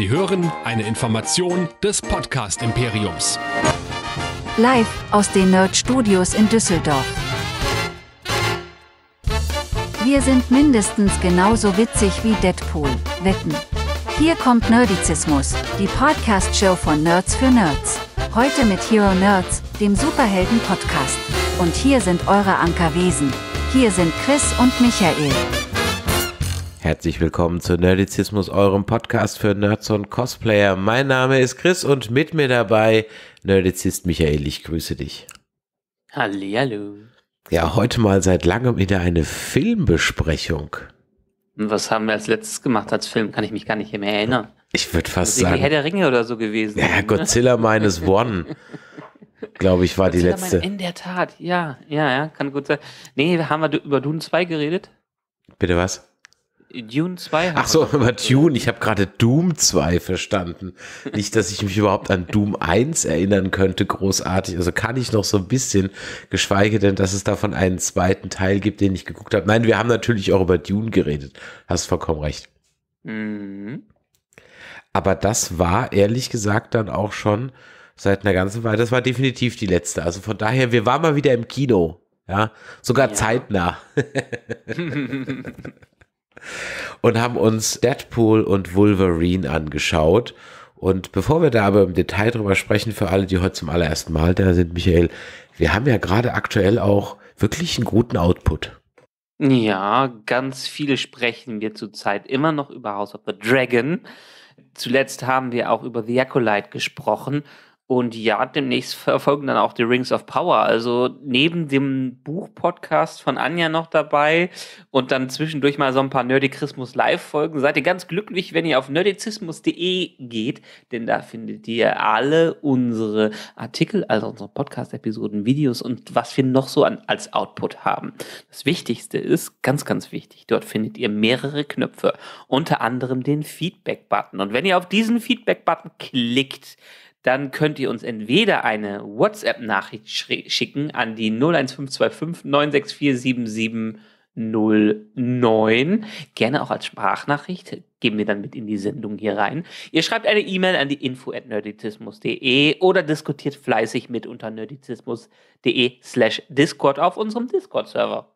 Sie hören eine Information des Podcast Imperiums. Live aus den Nerd Studios in Düsseldorf. Wir sind mindestens genauso witzig wie Deadpool. Wetten. Hier kommt Nerdizismus, die Podcast-Show von Nerds für Nerds. Heute mit Hero Nerds, dem Superhelden-Podcast. Und hier sind eure Ankerwesen. Hier sind Chris und Michael. Herzlich willkommen zu Nerdizismus, eurem Podcast für Nerds und Cosplayer. Mein Name ist Chris und mit mir dabei Nerdizist Michael. Ich grüße dich. Hallihallo. Ja, heute mal seit langem wieder eine Filmbesprechung. Was haben wir als letztes gemacht als Film? Kann ich mich gar nicht mehr erinnern. Ich würde fast ist irgendwie Herr sagen, der Ringe oder so gewesen. ja, Godzilla Minus One, glaube ich, war die Godzilla letzte. Mein- In der Tat, ja, ja, ja, kann gut sein. Nee, haben wir über Dune 2 geredet? Bitte was? Dune 2 haben Ach so, über. Dune. Ich habe gerade Doom 2 verstanden. Nicht, dass ich mich überhaupt an Doom 1 erinnern könnte, großartig. Also kann ich noch so ein bisschen, geschweige denn, dass es davon einen zweiten Teil gibt, den ich geguckt habe. Nein, wir haben natürlich auch über Dune geredet. Hast vollkommen recht. Mhm. Aber das war ehrlich gesagt dann auch schon seit einer ganzen Weile. Das war definitiv die letzte. Also von daher, wir waren mal wieder im Kino. Ja, sogar Ja. zeitnah. und haben uns Deadpool und Wolverine angeschaut. Und bevor wir da aber im Detail drüber sprechen, für alle, die heute zum allerersten Mal da sind, Michael, wir haben ja gerade aktuell auch wirklich einen guten Output. Ja, ganz viele sprechen wir zurzeit immer noch über House of the Dragon. Zuletzt haben wir auch über The Acolyte gesprochen. Und ja, demnächst verfolgen dann auch die Rings of Power. Also neben dem Buch-Podcast von Anja noch dabei und dann zwischendurch mal so ein paar Nerdikrismus Live-Folgen. Seid ihr ganz glücklich, wenn ihr auf nerdizismus.de geht, denn da findet ihr alle unsere Artikel, also unsere Podcast-Episoden, Videos und was wir noch so an, als Output haben. Das Wichtigste ist, ganz, ganz wichtig, dort findet ihr mehrere Knöpfe, unter anderem den Feedback-Button. Und wenn ihr auf diesen Feedback-Button klickt, dann könnt ihr uns entweder eine WhatsApp-Nachricht schicken an die 01525 964 7709. Gerne auch als Sprachnachricht. Geben wir dann mit in die Sendung hier rein. Ihr schreibt eine E-Mail an die info at nerdizismus.de oder diskutiert fleißig mit unter nerdizismus.de slash Discord auf unserem Discord-Server.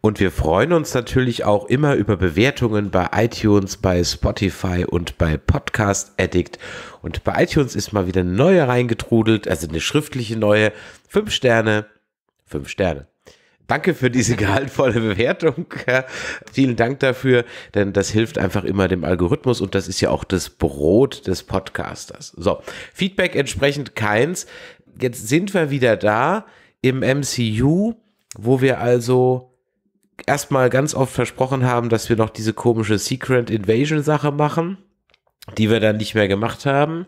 Und wir freuen uns natürlich auch immer über Bewertungen bei iTunes, bei Spotify und bei Podcast Addict. Und bei iTunes ist mal wieder eine neue reingetrudelt, also eine schriftliche neue. Fünf Sterne. Fünf Sterne. Danke für diese gehaltvolle Bewertung. Ja, vielen Dank dafür, denn das hilft einfach immer dem Algorithmus und das ist ja auch das Brot des Podcasters. So, Feedback entsprechend keins. Jetzt sind wir wieder da im MCU, wo wir also erstmal ganz oft versprochen haben, dass wir noch diese komische Secret Invasion Sache machen, die wir dann nicht mehr gemacht haben.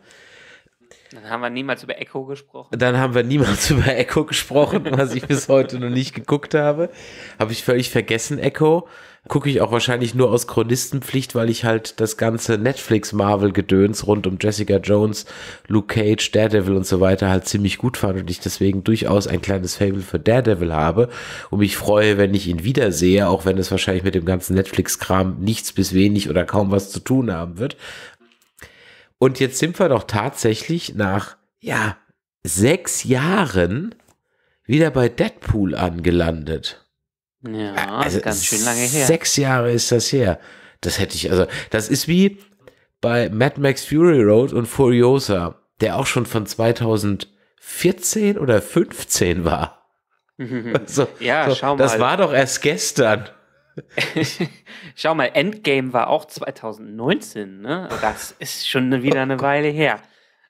Dann haben wir niemals über Echo gesprochen. Dann haben wir niemals über Echo gesprochen, was ich bis heute noch nicht geguckt habe. Habe ich völlig vergessen, Echo. Gucke ich auch wahrscheinlich nur aus Chronistenpflicht, weil ich halt das ganze Netflix-Marvel-Gedöns rund um Jessica Jones, Luke Cage, Daredevil und so weiter halt ziemlich gut fand und ich deswegen durchaus ein kleines Fable für Daredevil habe und mich freue, wenn ich ihn wiedersehe, auch wenn es wahrscheinlich mit dem ganzen Netflix-Kram nichts bis wenig oder kaum was zu tun haben wird. Und jetzt sind wir doch tatsächlich nach, ja, sechs Jahren wieder bei Deadpool angelandet. Ja, Also ganz schön lange her. Sechs Jahre ist das her. Das hätte ich, also, das ist wie bei Mad Max Fury Road und Furiosa, der auch schon von 2014 oder 15 war. So, Ja, so, schau Das mal. war doch erst gestern. Schau mal, Endgame war auch 2019, ne? Das ist schon wieder eine Weile her.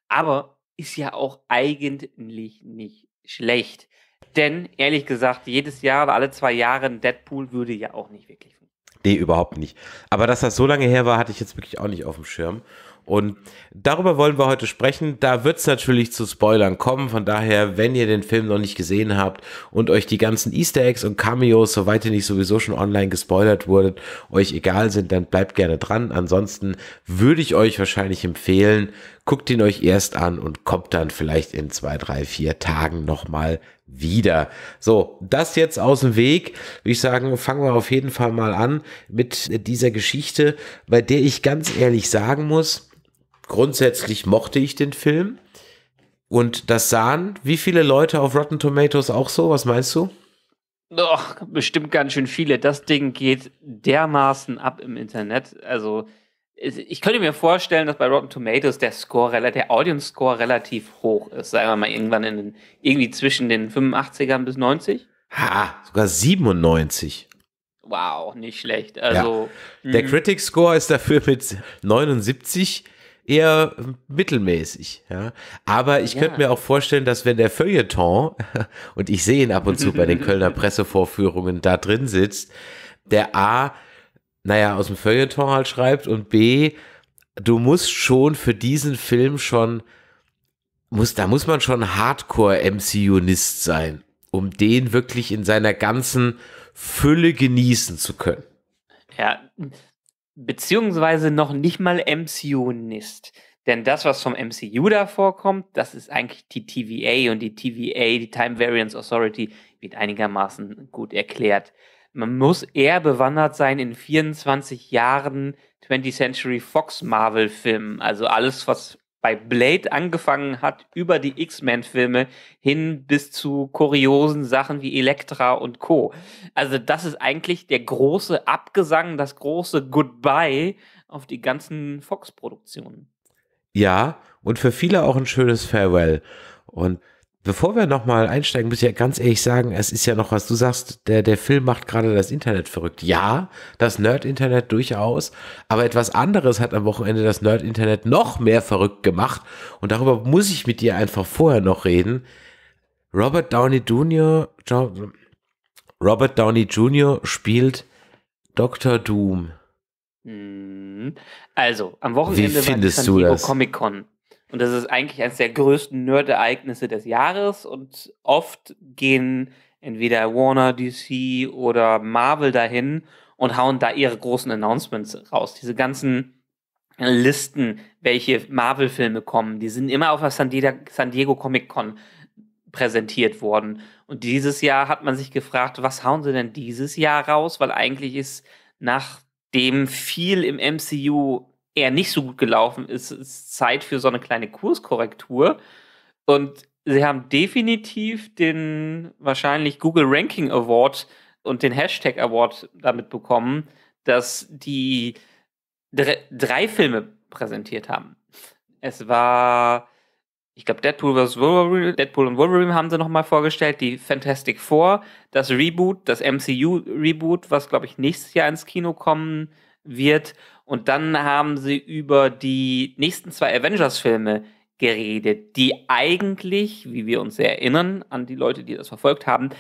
Aber ist ja auch eigentlich nicht schlecht. Denn, ehrlich gesagt, jedes Jahr oder alle zwei Jahre ein Deadpool würde ja auch nicht wirklich funktionieren. Nee, überhaupt nicht. Aber dass das so lange her war, hatte ich jetzt wirklich auch nicht auf dem Schirm. Und darüber wollen wir heute sprechen. Da wird es natürlich zu Spoilern kommen. Von daher, wenn ihr den Film noch nicht gesehen habt und euch die ganzen Easter Eggs und Cameos, soweit ihr nicht sowieso schon online gespoilert wurdet, euch egal sind, dann bleibt gerne dran. Ansonsten würde ich euch wahrscheinlich empfehlen, guckt ihn euch erst an und kommt dann vielleicht in zwei, drei, vier Tagen nochmal wieder. So, das jetzt aus dem Weg. Würde ich sagen, fangen wir auf jeden Fall mal an mit dieser Geschichte, bei der ich ganz ehrlich sagen muss, grundsätzlich mochte ich den Film. Und das sahen wie viele Leute auf Rotten Tomatoes auch so? Was meinst du? Doch, bestimmt ganz schön viele. Das Ding geht dermaßen ab im Internet. Also, ich könnte mir vorstellen, dass bei Rotten Tomatoes der Score, der Audience Score relativ hoch ist. Sagen wir mal irgendwann in den, irgendwie zwischen den 85ern bis 90. Ha, sogar 97. Wow, nicht schlecht. Also, ja. Der hm. Critic Score ist dafür mit 79 eher mittelmäßig, ja. Aber ich ja. könnte mir auch vorstellen, dass wenn der Feuilleton, und ich sehe ihn ab und zu bei den Kölner Pressevorführungen, da drin sitzt, der A, naja, aus dem Feuilleton halt schreibt und B, du musst schon für diesen Film schon, muss, da muss man schon Hardcore-MCU-Nist sein, um den wirklich in seiner ganzen Fülle genießen zu können. Ja, beziehungsweise noch nicht mal MCU-Nist. Denn das, was vom MCU da vorkommt, das ist eigentlich die TVA und die TVA, die Time Variance Authority, wird einigermaßen gut erklärt. Man muss eher bewandert sein in 24 Jahren 20th Century Fox Marvel Filmen. Also alles, was bei Blade angefangen hat, über die X-Men-Filme hin bis zu kuriosen Sachen wie Elektra und Co. Also das ist eigentlich der große Abgesang, das große Goodbye auf die ganzen Fox-Produktionen. Ja, und für viele auch ein schönes Farewell. Und Bevor wir nochmal einsteigen, muss ich ja ganz ehrlich sagen, es ist ja noch was, du sagst, der, der Film macht gerade das Internet verrückt. Ja, das Nerd-Internet durchaus, aber etwas anderes hat am Wochenende das Nerd-Internet noch mehr verrückt gemacht und darüber muss ich mit dir einfach vorher noch reden. Robert Downey Jr. Robert Downey Jr. spielt Dr. Doom. Hm. Also, am Wochenende Wie findest war San Diego Comic Con und das ist eigentlich eines der größten Nerd-Ereignisse des Jahres. Und oft gehen entweder Warner, DC oder Marvel dahin und hauen da ihre großen Announcements raus. Diese ganzen Listen, welche Marvel-Filme kommen, die sind immer auf der San Diego, Comic Con präsentiert worden. Und dieses Jahr hat man sich gefragt, was hauen sie denn dieses Jahr raus? Weil eigentlich ist nachdem viel im MCU eher nicht so gut gelaufen ist, ist Zeit für so eine kleine Kurskorrektur. Und sie haben definitiv den wahrscheinlich Google Ranking Award und den Hashtag Award damit bekommen, dass die drei, drei Filme präsentiert haben. Es war, ich glaube, Deadpool vs. Wolverine, Deadpool und Wolverine haben sie nochmal vorgestellt, die Fantastic Four, das Reboot, das MCU-Reboot, was, glaube ich, nächstes Jahr ins Kino kommen wird und dann haben sie über die nächsten zwei Avengers-Filme geredet, die eigentlich, wie wir uns erinnern, an die Leute, die das verfolgt haben,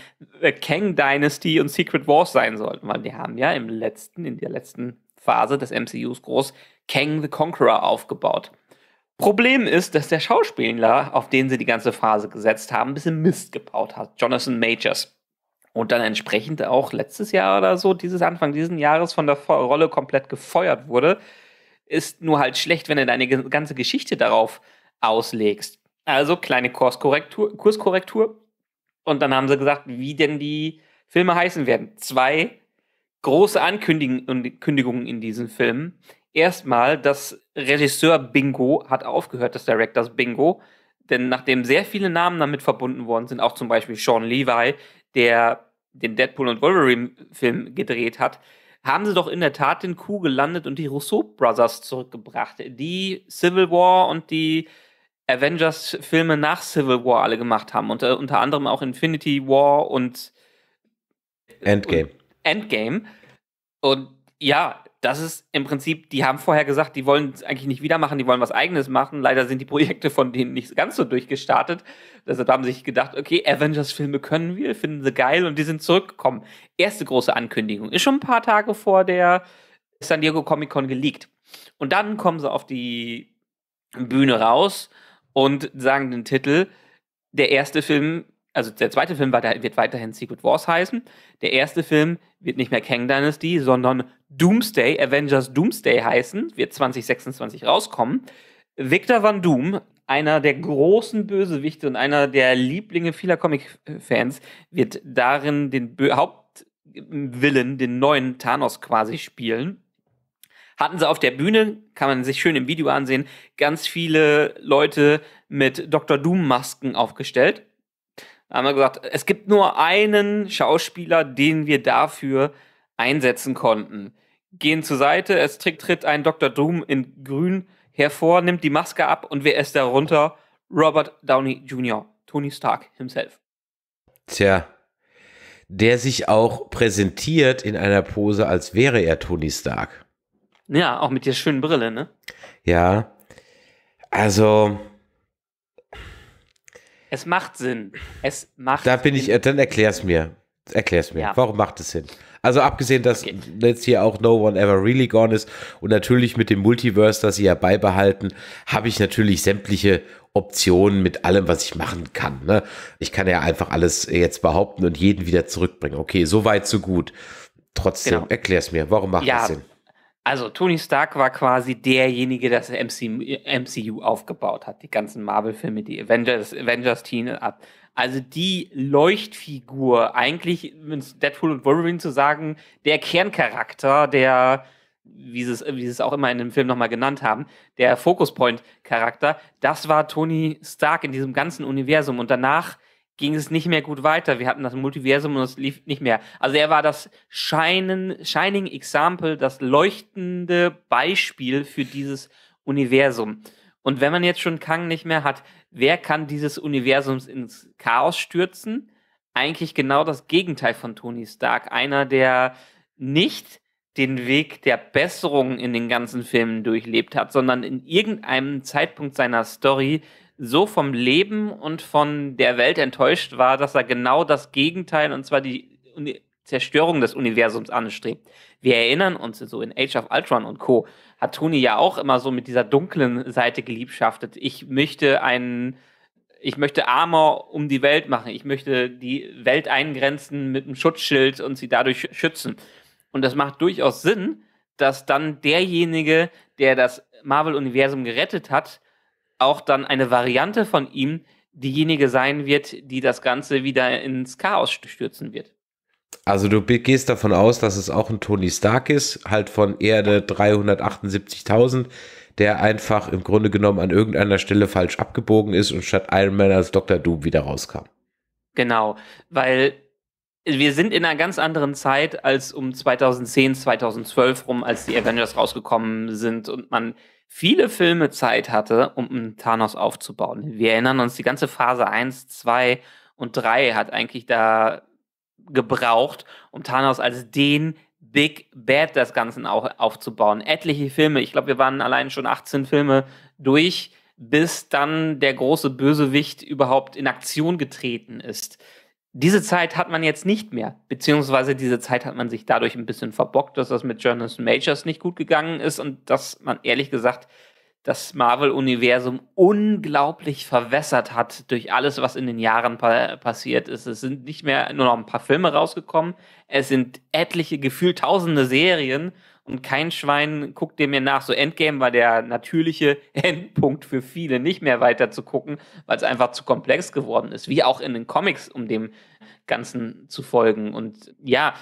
äh, Kang Dynasty und Secret Wars sein sollten, weil die haben ja im letzten, in der letzten Phase des MCUs groß Kang the Conqueror aufgebaut. Problem ist, dass der Schauspieler, auf den sie die ganze Phase gesetzt haben, ein bisschen Mist gebaut hat. Jonathan Majors und dann entsprechend auch letztes Jahr oder so, dieses Anfang dieses Jahres von der Rolle komplett gefeuert wurde, ist nur halt schlecht, wenn du deine ganze Geschichte darauf auslegst. Also kleine Kurskorrektur, Kurskorrektur. Und dann haben sie gesagt, wie denn die Filme heißen werden. Zwei große Ankündigungen in diesen Filmen. Erstmal, das Regisseur Bingo hat aufgehört, das Directors Bingo. Denn nachdem sehr viele Namen damit verbunden worden sind, auch zum Beispiel Sean Levi, der den Deadpool und Wolverine-Film gedreht hat, haben sie doch in der Tat den Coup gelandet und die Rousseau Brothers zurückgebracht, die Civil War und die Avengers-Filme nach Civil War alle gemacht haben. Unter, unter anderem auch Infinity War und Endgame. Und Endgame. Und ja, das ist im Prinzip, die haben vorher gesagt, die wollen es eigentlich nicht wieder machen, die wollen was eigenes machen. Leider sind die Projekte von denen nicht ganz so durchgestartet. Deshalb haben sie sich gedacht, okay, Avengers-Filme können wir, finden sie geil und die sind zurückgekommen. Erste große Ankündigung. Ist schon ein paar Tage vor der San Diego Comic Con geleakt. Und dann kommen sie auf die Bühne raus und sagen den Titel. Der erste Film also der zweite Film wird weiterhin Secret Wars heißen. Der erste Film wird nicht mehr Kang Dynasty, sondern Doomsday, Avengers Doomsday heißen, wird 2026 rauskommen. Victor Van Doom, einer der großen Bösewichte und einer der Lieblinge vieler Comic-Fans, wird darin den Bö Hauptvillen, den neuen Thanos quasi spielen. hatten sie auf der Bühne, kann man sich schön im Video ansehen, ganz viele Leute mit Dr. Doom-Masken aufgestellt. Haben wir gesagt, es gibt nur einen Schauspieler, den wir dafür einsetzen konnten. Gehen zur Seite, es tritt, tritt ein Dr. Doom in grün hervor, nimmt die Maske ab und wer ist darunter? Robert Downey Jr., Tony Stark himself. Tja, der sich auch präsentiert in einer Pose, als wäre er Tony Stark. Ja, auch mit der schönen Brille, ne? Ja, also. Es macht Sinn. Es macht Da bin Sinn. ich, dann erklär's mir. Erklär's mir. Ja. Warum macht es Sinn? Also abgesehen, dass Okay. jetzt hier auch No One Ever Really Gone ist und natürlich mit dem Multiverse, das sie ja beibehalten, habe ich natürlich sämtliche Optionen mit allem, was ich machen kann. Ne? Ich kann ja einfach alles jetzt behaupten und jeden wieder zurückbringen. Okay, so weit, so gut. Trotzdem, Genau. erklär's mir. Warum macht Ja, das Sinn? Also Tony Stark war quasi derjenige, der das MCU, aufgebaut hat. Die ganzen Marvel-Filme, die Avengers, Avengers-Team ab. Also die Leuchtfigur, eigentlich mit Deadpool und Wolverine zu sagen, der Kerncharakter, der, wie sie es, wie sie es auch immer in dem Film nochmal genannt haben, der Focus Point-Charakter, das war Tony Stark in diesem ganzen Universum. Und danach ging es nicht mehr gut weiter. Wir hatten das Multiversum und es lief nicht mehr. Also er war das Shining, Shining Example, das leuchtende Beispiel für dieses Universum. Und wenn man jetzt schon Kang nicht mehr hat, wer kann dieses Universums ins Chaos stürzen? Eigentlich genau das Gegenteil von Tony Stark. Einer, der nicht den Weg der Besserung in den ganzen Filmen durchlebt hat, sondern in irgendeinem Zeitpunkt seiner Story so vom Leben und von der Welt enttäuscht war, dass er genau das Gegenteil, und zwar die Uni Zerstörung des Universums anstrebt. Wir erinnern uns so in Age of Ultron und Co. hat Tony ja auch immer so mit dieser dunklen Seite geliebschaftet. Ich möchte einen, ich möchte Armor um die Welt machen. Ich möchte die Welt eingrenzen mit einem Schutzschild und sie dadurch schützen. Und das macht durchaus Sinn, dass dann derjenige, der das Marvel-Universum gerettet hat, auch dann eine Variante von ihm diejenige sein wird, die das Ganze wieder ins Chaos stürzen wird. Also du gehst davon aus, dass es auch ein Tony Stark ist, halt von Erde 378.000, der einfach im Grunde genommen an irgendeiner Stelle falsch abgebogen ist und statt Iron Man als Dr. Doom wieder rauskam. Genau, weil wir sind in einer ganz anderen Zeit als um 2010, 2012 rum, als die Avengers rausgekommen sind und man viele Filme Zeit hatte, um einen Thanos aufzubauen. Wir erinnern uns, die ganze Phase 1, 2 und 3 hat eigentlich da gebraucht, um Thanos als den Big Bad des Ganzen auch aufzubauen. Etliche Filme, ich glaube, wir waren allein schon 18 Filme durch, bis dann der große Bösewicht überhaupt in Aktion getreten ist. Diese Zeit hat man jetzt nicht mehr, beziehungsweise diese Zeit hat man sich dadurch ein bisschen verbockt, dass das mit Jonathan Majors nicht gut gegangen ist und dass man ehrlich gesagt das Marvel-Universum unglaublich verwässert hat. Durch alles, was in den Jahren pa passiert ist. Es sind nicht mehr nur noch ein paar Filme rausgekommen, es sind etliche, gefühlt tausende Serien und kein Schwein guckt dem mehr nach. So Endgame war der natürliche Endpunkt für viele, nicht mehr weiter zu gucken, weil es einfach zu komplex geworden ist, wie auch in den Comics, um dem Ganzen zu folgen. Und ja,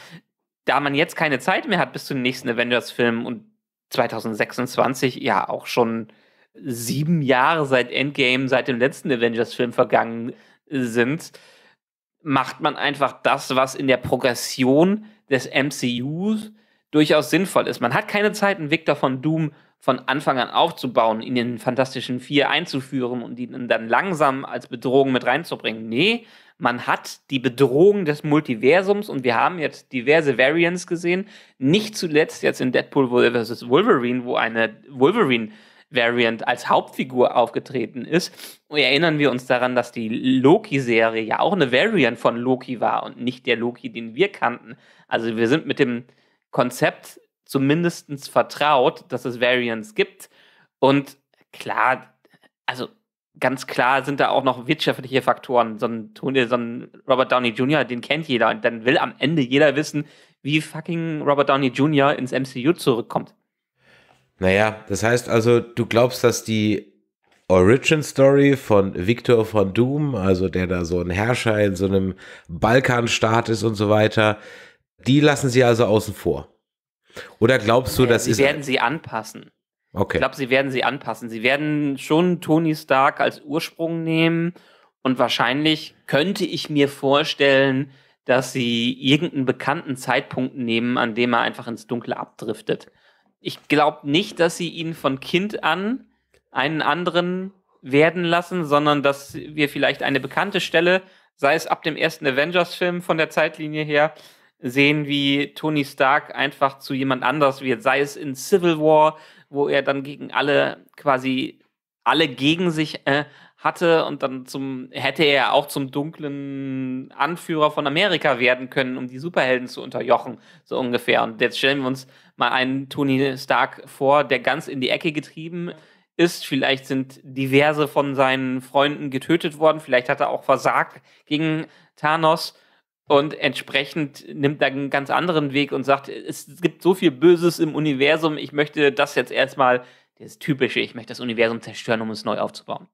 da man jetzt keine Zeit mehr hat bis zu den nächsten Avengers-Filmen und 2026 ja auch schon sieben Jahre seit Endgame, seit dem letzten Avengers-Film vergangen sind, macht man einfach das, was in der Progression des MCUs durchaus sinnvoll ist. Man hat keine Zeit, einen Victor von Doom von Anfang an aufzubauen, ihn in den Fantastischen Vier einzuführen und ihn dann langsam als Bedrohung mit reinzubringen. Nee, man hat die Bedrohung des Multiversums und wir haben jetzt diverse Variants gesehen. Nicht zuletzt jetzt in Deadpool vs. Wolverine, wo eine Wolverine-Variant als Hauptfigur aufgetreten ist. Und erinnern wir uns daran, dass die Loki-Serie ja auch eine Variant von Loki war und nicht der Loki, den wir kannten. Also wir sind mit dem Konzept zumindest vertraut, dass es Variants gibt. Und klar, also ganz klar sind da auch noch wirtschaftliche Faktoren. So ein, so ein Robert Downey Jr., den kennt jeder. Und dann will am Ende jeder wissen, wie fucking Robert Downey Jr. ins MCU zurückkommt. Naja, das heißt also, du glaubst, dass die Origin Story von Victor von Doom, also der da so ein Herrscher in so einem Balkanstaat ist und so weiter, die lassen sie also außen vor. Oder glaubst du, Ja, das sie werden sie anpassen. okay. Ich glaube, sie werden sie anpassen. Sie werden schon Tony Stark als Ursprung nehmen und wahrscheinlich könnte ich mir vorstellen, dass sie irgendeinen bekannten Zeitpunkt nehmen, an dem er einfach ins Dunkle abdriftet. Ich glaube nicht, dass sie ihn von Kind an einen anderen werden lassen, sondern dass wir vielleicht eine bekannte Stelle, sei es ab dem ersten Avengers-Film von der Zeitlinie her, sehen, wie Tony Stark einfach zu jemand anders wird, sei es in Civil War, wo er dann gegen alle quasi alle gegen sich äh, hatte und dann zum hätte er auch zum dunklen Anführer von Amerika werden können, um die Superhelden zu unterjochen, so ungefähr. Und jetzt stellen wir uns mal einen Tony Stark vor, der ganz in die Ecke getrieben ist. Vielleicht sind diverse von seinen Freunden getötet worden. Vielleicht hat er auch versagt gegen Thanos. Und entsprechend nimmt er einen ganz anderen Weg und sagt, es gibt so viel Böses im Universum, ich möchte das jetzt erstmal, das Typische, ich möchte das Universum zerstören, um es neu aufzubauen.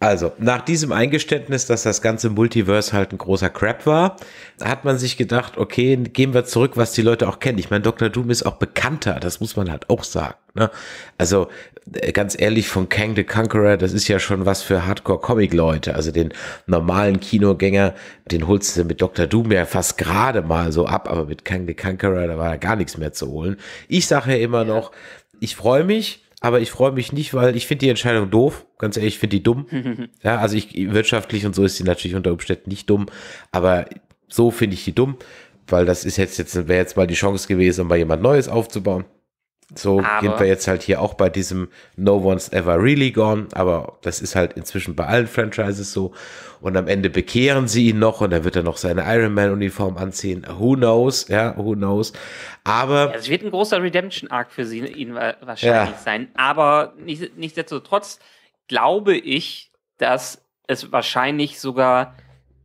Also, nach diesem Eingeständnis, dass das ganze Multiverse halt ein großer Crap war, hat man sich gedacht, okay, gehen wir zurück, was die Leute auch kennen. Ich meine, Dr. Doom ist auch bekannter, das muss man halt auch sagen. Ne? Also, äh, ganz ehrlich, von Kang the Conqueror, das ist ja schon was für Hardcore-Comic-Leute. Also den normalen Kinogänger, den holst du mit Dr. Doom ja fast gerade mal so ab, aber mit Kang the Conqueror, da war ja gar nichts mehr zu holen. Ich sage ja immer noch, ich freue mich, aber ich freue mich nicht, weil ich finde die Entscheidung doof. Ganz ehrlich, ich finde die dumm. ja, also ich wirtschaftlich und so ist sie natürlich unter Umständen nicht dumm, aber so finde ich die dumm, weil das ist jetzt jetzt wäre jetzt mal die Chance gewesen, um mal jemand Neues aufzubauen. So Aber- sind wir jetzt halt hier auch bei diesem No One's Ever Really Gone, aber das ist halt inzwischen bei allen Franchises so. Und am Ende bekehren sie ihn noch und dann wird er noch seine Iron Man Uniform anziehen. Who knows? Ja, who knows? Aber Ja, es wird ein großer Redemption-Arc für sie, ihn wa- wahrscheinlich Ja. sein. Aber nicht, nichtsdestotrotz glaube ich, dass es wahrscheinlich sogar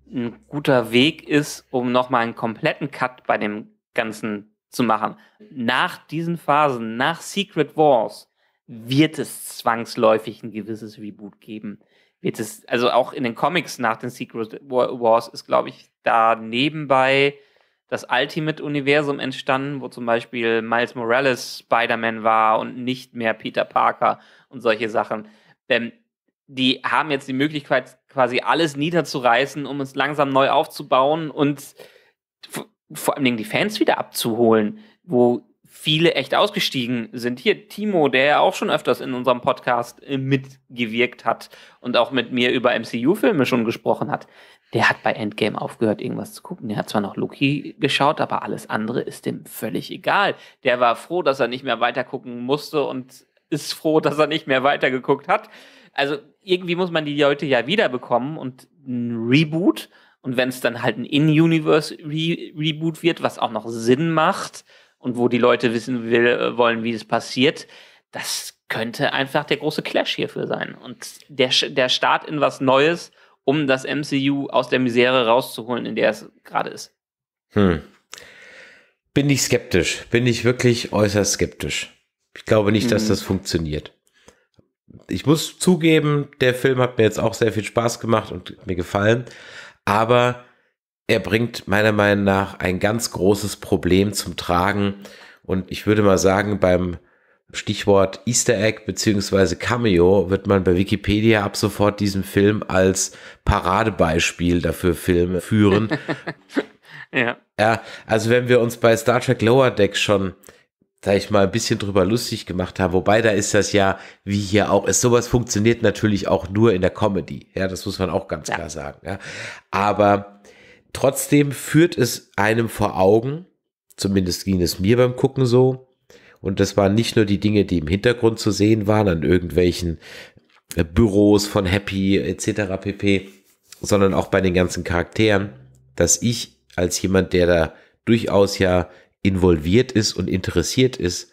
ein guter Weg ist, um nochmal einen kompletten Cut bei dem Ganzen zu machen. Nach diesen Phasen, nach Secret Wars, wird es zwangsläufig ein gewisses Reboot geben. Wird es, also auch in den Comics nach den Secret Wa- Wars ist, glaube ich, da nebenbei das Ultimate-Universum entstanden, wo zum Beispiel Miles Morales Spider-Man war und nicht mehr Peter Parker und solche Sachen. Ähm, die haben jetzt die Möglichkeit, quasi alles niederzureißen, um es langsam neu aufzubauen und vor allen Dingen die Fans wieder abzuholen, wo viele echt ausgestiegen sind. Hier Timo, der ja auch schon öfters in unserem Podcast äh, mitgewirkt hat und auch mit mir über MCU-Filme schon gesprochen hat, der hat bei Endgame aufgehört, irgendwas zu gucken. Der hat zwar noch Loki geschaut, aber alles andere ist dem völlig egal. Der war froh, dass er nicht mehr weitergucken musste und ist froh, dass er nicht mehr weitergeguckt hat. Also irgendwie muss man die Leute ja wiederbekommen und ein Reboot. Und wenn es dann halt ein In-Universe-Reboot wird, was auch noch Sinn macht und wo die Leute wissen will, äh, wollen, wie es passiert, das könnte einfach der große Clash hierfür sein. Und der, der Start in was Neues, um das MCU aus der Misere rauszuholen, in der es gerade ist. Hm. Bin ich skeptisch. Bin ich wirklich äußerst skeptisch. Ich glaube nicht, dass Mhm. das funktioniert. Ich muss zugeben, der Film hat mir jetzt auch sehr viel Spaß gemacht und mir gefallen. Aber er bringt meiner Meinung nach ein ganz großes Problem zum Tragen. Und ich würde mal sagen, beim Stichwort Easter Egg beziehungsweise Cameo wird man bei Wikipedia ab sofort diesen Film als Paradebeispiel dafür Filme führen. Ja. Ja, also wenn wir uns bei Star Trek Lower Deck schon, sag ich mal, ein bisschen drüber lustig gemacht haben, wobei da ist das ja, wie hier auch ist, sowas funktioniert natürlich auch nur in der Comedy. Ja, das muss man auch ganz Ja. klar sagen. Ja. Aber trotzdem führt es einem vor Augen, zumindest ging es mir beim Gucken so, und das waren nicht nur die Dinge, die im Hintergrund zu sehen waren, an irgendwelchen äh, Büros von Happy etc. pp, sondern auch bei den ganzen Charakteren, dass ich als jemand, der da durchaus ja involviert ist und interessiert ist,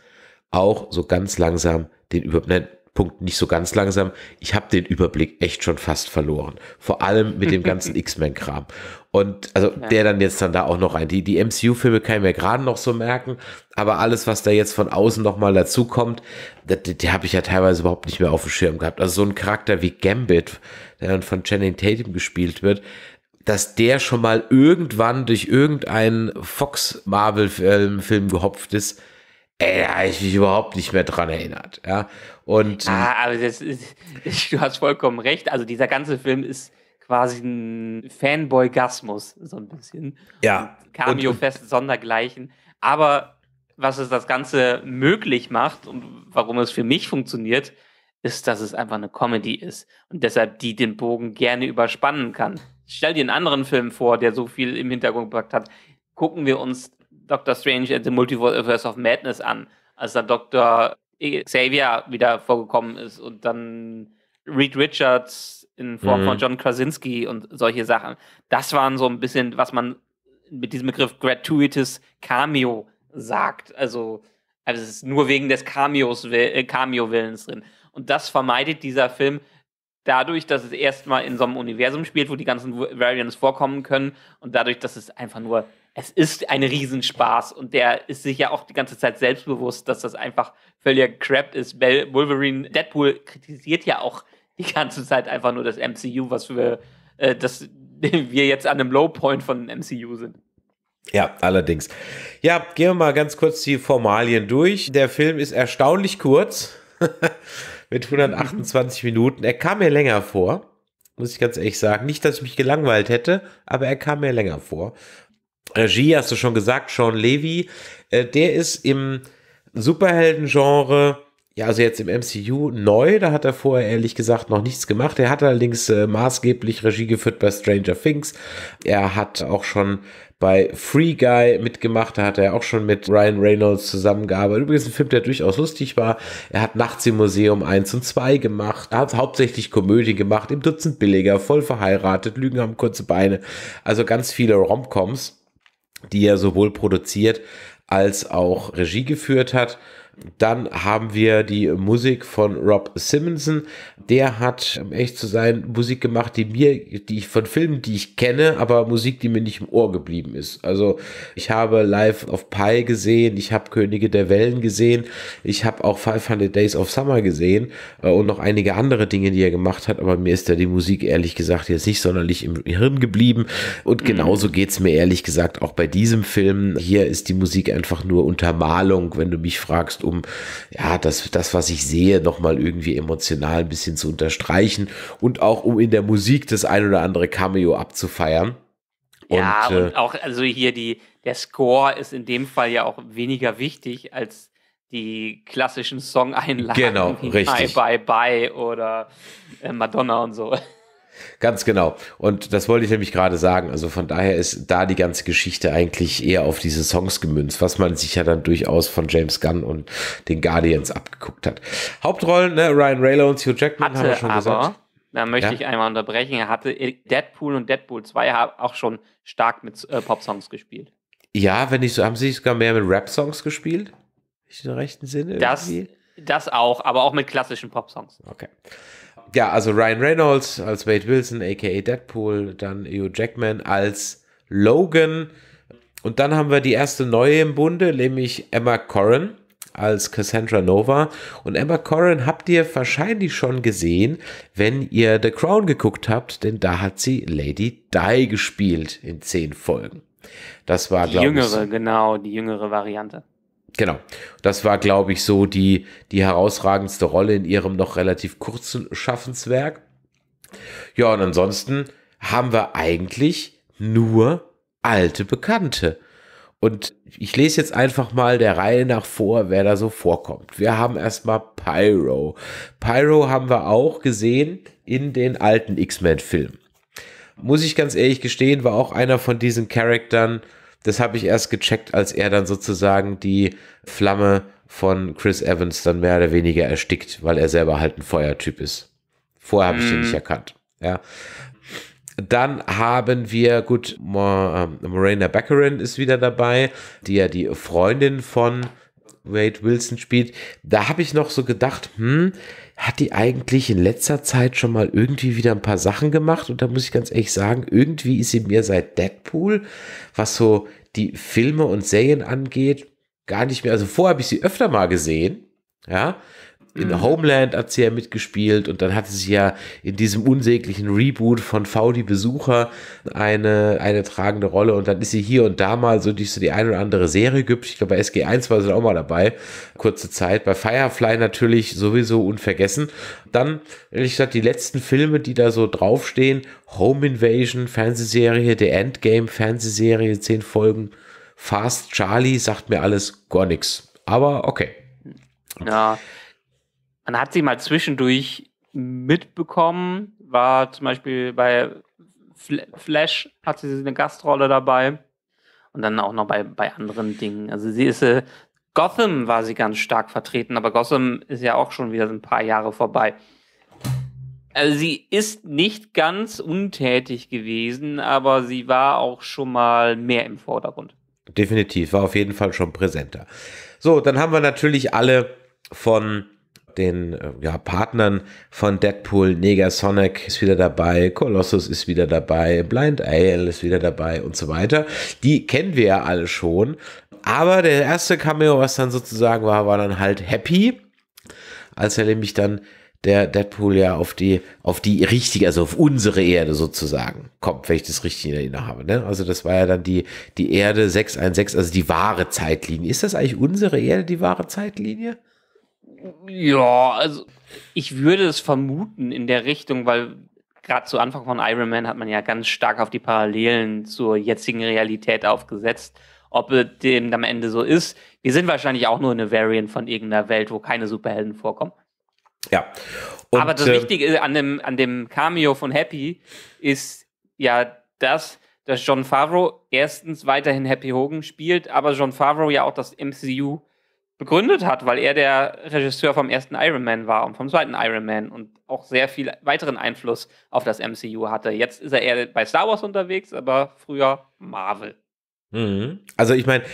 auch so ganz langsam den Überblick, nein, Punkt, nicht so ganz langsam, ich habe den Überblick echt schon fast verloren. Vor allem mit dem ganzen X-Men-Kram. Und also der dann jetzt dann da auch noch ein. Die, die MCU-Filme kann ich mir gerade noch so merken, aber alles, was da jetzt von außen nochmal dazu kommt, die, die habe ich ja teilweise überhaupt nicht mehr auf dem Schirm gehabt. Also so ein Charakter wie Gambit, der dann von Channing Tatum gespielt wird, dass der schon mal irgendwann durch irgendeinen Fox Marvel Film, Film gehopft ist, Ey, da habe ich mich überhaupt nicht mehr dran erinnert. Ja. Und ah, aber das ist, du hast vollkommen recht. Also dieser ganze Film ist quasi ein Fanboy-Gasmus, so ein bisschen. Ja. Cameo-Fest sondergleichen. Aber was es das Ganze möglich macht und warum es für mich funktioniert, ist, dass es einfach eine Comedy ist und deshalb die den Bogen gerne überspannen kann. Stell dir einen anderen Film vor, der so viel im Hintergrund gepackt hat. Gucken wir uns Doctor Strange and the Multiverse of Madness an, als da Dr. Xavier wieder vorgekommen ist und dann Reed Richards in Form mhm. von John Krasinski und solche Sachen. Das waren so ein bisschen, was man mit diesem Begriff gratuitous Cameo sagt. Also, also es ist nur wegen des Cameos, äh, Cameo-Willens drin. Und das vermeidet dieser Film dadurch, dass es erstmal in so einem Universum spielt, wo die ganzen Variants vorkommen können und dadurch, dass es einfach nur, es ist ein Riesenspaß und der ist sich ja auch die ganze Zeit selbstbewusst, dass das einfach völliger Crap ist. Wolverine, Deadpool kritisiert ja auch die ganze Zeit einfach nur das MCU, was wir, äh, dass wir jetzt an einem Lowpoint von MCU sind. Ja, allerdings. Ja, gehen wir mal ganz kurz die Formalien durch. Der Film ist erstaunlich kurz. mit 128 Minuten. Er kam mir länger vor, muss ich ganz ehrlich sagen. Nicht, dass ich mich gelangweilt hätte, aber er kam mir länger vor. Regie hast du schon gesagt, Sean Levy. Äh, der ist im Superhelden-Genre ja, also jetzt im MCU neu, da hat er vorher ehrlich gesagt noch nichts gemacht. Er hat allerdings äh, maßgeblich Regie geführt bei Stranger Things. Er hat auch schon bei Free Guy mitgemacht, da hat er auch schon mit Ryan Reynolds zusammengearbeitet. Übrigens ein Film, der durchaus lustig war. Er hat Nachts im Museum 1 und 2 gemacht. Er hat hauptsächlich Komödie gemacht, im Dutzend billiger, voll verheiratet, Lügen haben kurze Beine. Also ganz viele Romcoms, die er sowohl produziert als auch Regie geführt hat. Dann haben wir die Musik von Rob Simonson. Der hat, um echt zu sein, Musik gemacht, die mir, die ich von Filmen, die ich kenne, aber Musik, die mir nicht im Ohr geblieben ist. Also ich habe Live of Pi gesehen, ich habe Könige der Wellen gesehen, ich habe auch 500 Days of Summer gesehen äh, und noch einige andere Dinge, die er gemacht hat, aber mir ist da die Musik ehrlich gesagt jetzt nicht sonderlich im Hirn geblieben. Und genauso mhm. geht es mir ehrlich gesagt auch bei diesem Film. Hier ist die Musik einfach nur Untermalung, wenn du mich fragst, um ja, das, das, was ich sehe, nochmal irgendwie emotional ein bisschen zu unterstreichen und auch um in der Musik das ein oder andere Cameo abzufeiern. Und, ja, und äh, auch, also hier die, der Score ist in dem Fall ja auch weniger wichtig als die klassischen Song-Einlagen genau, wie richtig. Bye Bye Bye oder äh, Madonna und so. Ganz genau. Und das wollte ich nämlich gerade sagen. Also von daher ist da die ganze Geschichte eigentlich eher auf diese Songs gemünzt, was man sich ja dann durchaus von James Gunn und den Guardians abgeguckt hat. Hauptrollen, ne, Ryan Reynolds, Hugh Jackman, haben wir schon aber, gesagt. Da möchte ja? ich einmal unterbrechen. Er hatte Deadpool und Deadpool 2 auch schon stark mit äh, Popsongs gespielt. Ja, wenn nicht so, haben sie sogar mehr mit Rap-Songs gespielt? Ich in rechten Sinne? Das, das auch, aber auch mit klassischen Popsongs. Okay ja, also Ryan Reynolds als Wade Wilson, aka Deadpool, dann Hugh Jackman als Logan. Und dann haben wir die erste neue im Bunde, nämlich Emma Corrin als Cassandra Nova. Und Emma Corrin habt ihr wahrscheinlich schon gesehen, wenn ihr The Crown geguckt habt, denn da hat sie Lady Di gespielt in zehn Folgen. Das war, glaube ich. Die jüngere, genau, die jüngere Variante. Genau. Das war, glaube ich, so die, die herausragendste Rolle in ihrem noch relativ kurzen Schaffenswerk. Ja, und ansonsten haben wir eigentlich nur alte Bekannte. Und ich lese jetzt einfach mal der Reihe nach vor, wer da so vorkommt. Wir haben erstmal Pyro. Pyro haben wir auch gesehen in den alten X-Men-Filmen. Muss ich ganz ehrlich gestehen, war auch einer von diesen Charaktern, das habe ich erst gecheckt, als er dann sozusagen die Flamme von Chris Evans dann mehr oder weniger erstickt, weil er selber halt ein Feuertyp ist. Vorher habe ich mm. den nicht erkannt. Ja. Dann haben wir, gut, Morena Baccarin ist wieder dabei, die ja die Freundin von Wade Wilson spielt. Da habe ich noch so gedacht, hm, hat die eigentlich in letzter Zeit schon mal irgendwie wieder ein paar Sachen gemacht? Und da muss ich ganz ehrlich sagen, irgendwie ist sie mir seit Deadpool, was so die Filme und Serien angeht, gar nicht mehr. Also vorher habe ich sie öfter mal gesehen, ja, in mhm. Homeland hat sie ja mitgespielt und dann hatte sie ja in diesem unsäglichen Reboot von V die Besucher eine, eine tragende Rolle und dann ist sie hier und da mal so durch so die eine oder andere Serie gehüpft. Ich glaube, bei SG1 war sie auch mal dabei, kurze Zeit. Bei Firefly natürlich sowieso unvergessen. Dann, ehrlich gesagt, die letzten Filme, die da so draufstehen, Home Invasion, Fernsehserie, The Endgame, Fernsehserie, zehn Folgen, Fast Charlie, sagt mir alles gar nichts. Aber okay. Ja, man hat sie mal zwischendurch mitbekommen, war zum Beispiel bei Flash hat sie eine Gastrolle dabei und dann auch noch bei, bei anderen Dingen. Also sie ist, äh, Gotham war sie ganz stark vertreten, aber Gotham ist ja auch schon wieder ein paar Jahre vorbei. Also sie ist nicht ganz untätig gewesen, aber sie war auch schon mal mehr im Vordergrund. Definitiv, war auf jeden Fall schon präsenter. So, dann haben wir natürlich alle von den äh, ja, Partnern von Deadpool, Negasonic ist wieder dabei, Colossus ist wieder dabei, Blind Ale ist wieder dabei und so weiter. Die kennen wir ja alle schon. Aber der erste Cameo, was dann sozusagen war, war dann halt Happy, als er nämlich dann der Deadpool ja auf die, auf die richtige, also auf unsere Erde sozusagen kommt, wenn ich das richtig in Erinnerung habe. Ne? Also das war ja dann die, die Erde 616, also die wahre Zeitlinie. Ist das eigentlich unsere Erde, die wahre Zeitlinie? Ja, also ich würde es vermuten in der Richtung, weil gerade zu Anfang von Iron Man hat man ja ganz stark auf die Parallelen zur jetzigen Realität aufgesetzt. Ob es dem am Ende so ist, wir sind wahrscheinlich auch nur eine Variant von irgendeiner Welt, wo keine Superhelden vorkommen. Ja. Und, Aber das äh, Wichtige an dem, an dem Cameo von Happy ist ja das, dass John Favreau erstens weiterhin Happy Hogan spielt, aber John Favreau ja auch das MCU begründet hat, weil er der Regisseur vom ersten Iron Man war und vom zweiten Iron Man und auch sehr viel weiteren Einfluss auf das MCU hatte. Jetzt ist er eher bei Star Wars unterwegs, aber früher Marvel. Mhm. Also ich meine,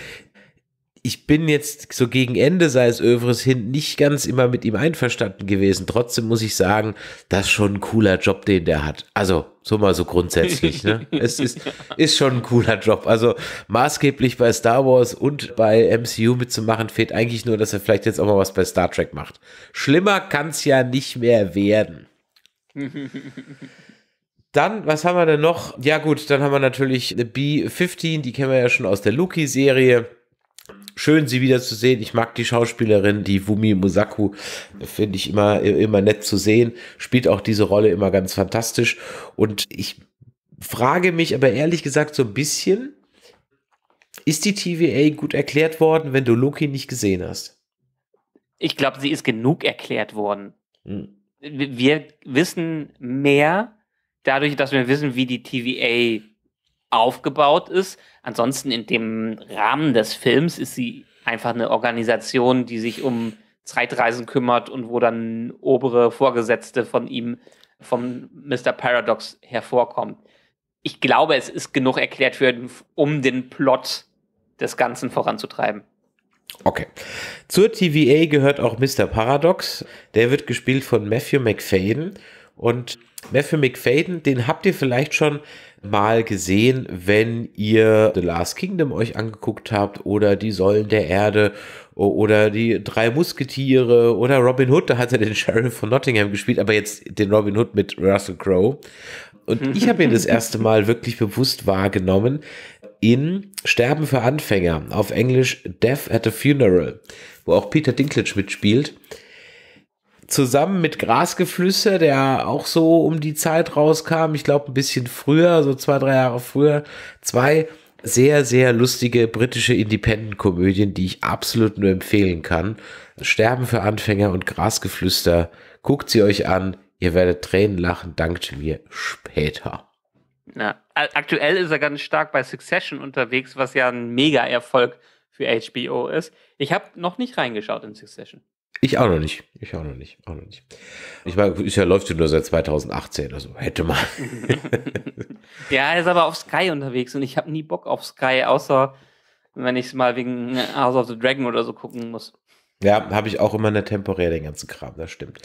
ich bin jetzt so gegen Ende seines Övres hin nicht ganz immer mit ihm einverstanden gewesen. Trotzdem muss ich sagen, das ist schon ein cooler Job, den der hat. Also, so mal so grundsätzlich. Ne? es ist, ist schon ein cooler Job. Also, maßgeblich bei Star Wars und bei MCU mitzumachen, fehlt eigentlich nur, dass er vielleicht jetzt auch mal was bei Star Trek macht. Schlimmer kann es ja nicht mehr werden. Dann, was haben wir denn noch? Ja, gut, dann haben wir natürlich B-15, die kennen wir ja schon aus der Luki-Serie schön, sie wieder zu sehen. Ich mag die Schauspielerin, die Wumi Musaku, finde ich immer, immer nett zu sehen. Spielt auch diese Rolle immer ganz fantastisch. Und ich frage mich aber ehrlich gesagt so ein bisschen, ist die TVA gut erklärt worden, wenn du Loki nicht gesehen hast? Ich glaube, sie ist genug erklärt worden. Hm. Wir wissen mehr dadurch, dass wir wissen, wie die TVA aufgebaut ist. Ansonsten in dem Rahmen des Films ist sie einfach eine Organisation, die sich um Zeitreisen kümmert und wo dann obere Vorgesetzte von ihm, vom Mr. Paradox hervorkommt. Ich glaube, es ist genug erklärt für, um den Plot des Ganzen voranzutreiben. Okay. Zur TVA gehört auch Mr. Paradox. Der wird gespielt von Matthew McFadden. Und Matthew McFadden, den habt ihr vielleicht schon mal gesehen, wenn ihr The Last Kingdom euch angeguckt habt oder die Säulen der Erde oder die drei Musketiere oder Robin Hood, da hat er den Sheriff von Nottingham gespielt, aber jetzt den Robin Hood mit Russell Crowe. Und ich habe ihn das erste Mal wirklich bewusst wahrgenommen in Sterben für Anfänger, auf Englisch Death at a Funeral, wo auch Peter Dinklage mitspielt zusammen mit Grasgeflüster, der auch so um die Zeit rauskam, ich glaube ein bisschen früher, so zwei, drei Jahre früher, zwei sehr, sehr lustige britische Independent-Komödien, die ich absolut nur empfehlen kann. Sterben für Anfänger und Grasgeflüster. Guckt sie euch an. Ihr werdet Tränen lachen, dankt mir später. Ja, aktuell ist er ganz stark bei Succession unterwegs, was ja ein Mega-Erfolg für HBO ist. Ich habe noch nicht reingeschaut in Succession. Ich auch noch nicht. Ich auch noch nicht. Auch noch nicht. Ich meine, ist ja läuft nur seit 2018, also hätte man. ja, er ist aber auf Sky unterwegs und ich habe nie Bock auf Sky, außer wenn ich es mal wegen House of the Dragon oder so gucken muss. Ja, habe ich auch immer eine temporär den ganzen Kram, das stimmt.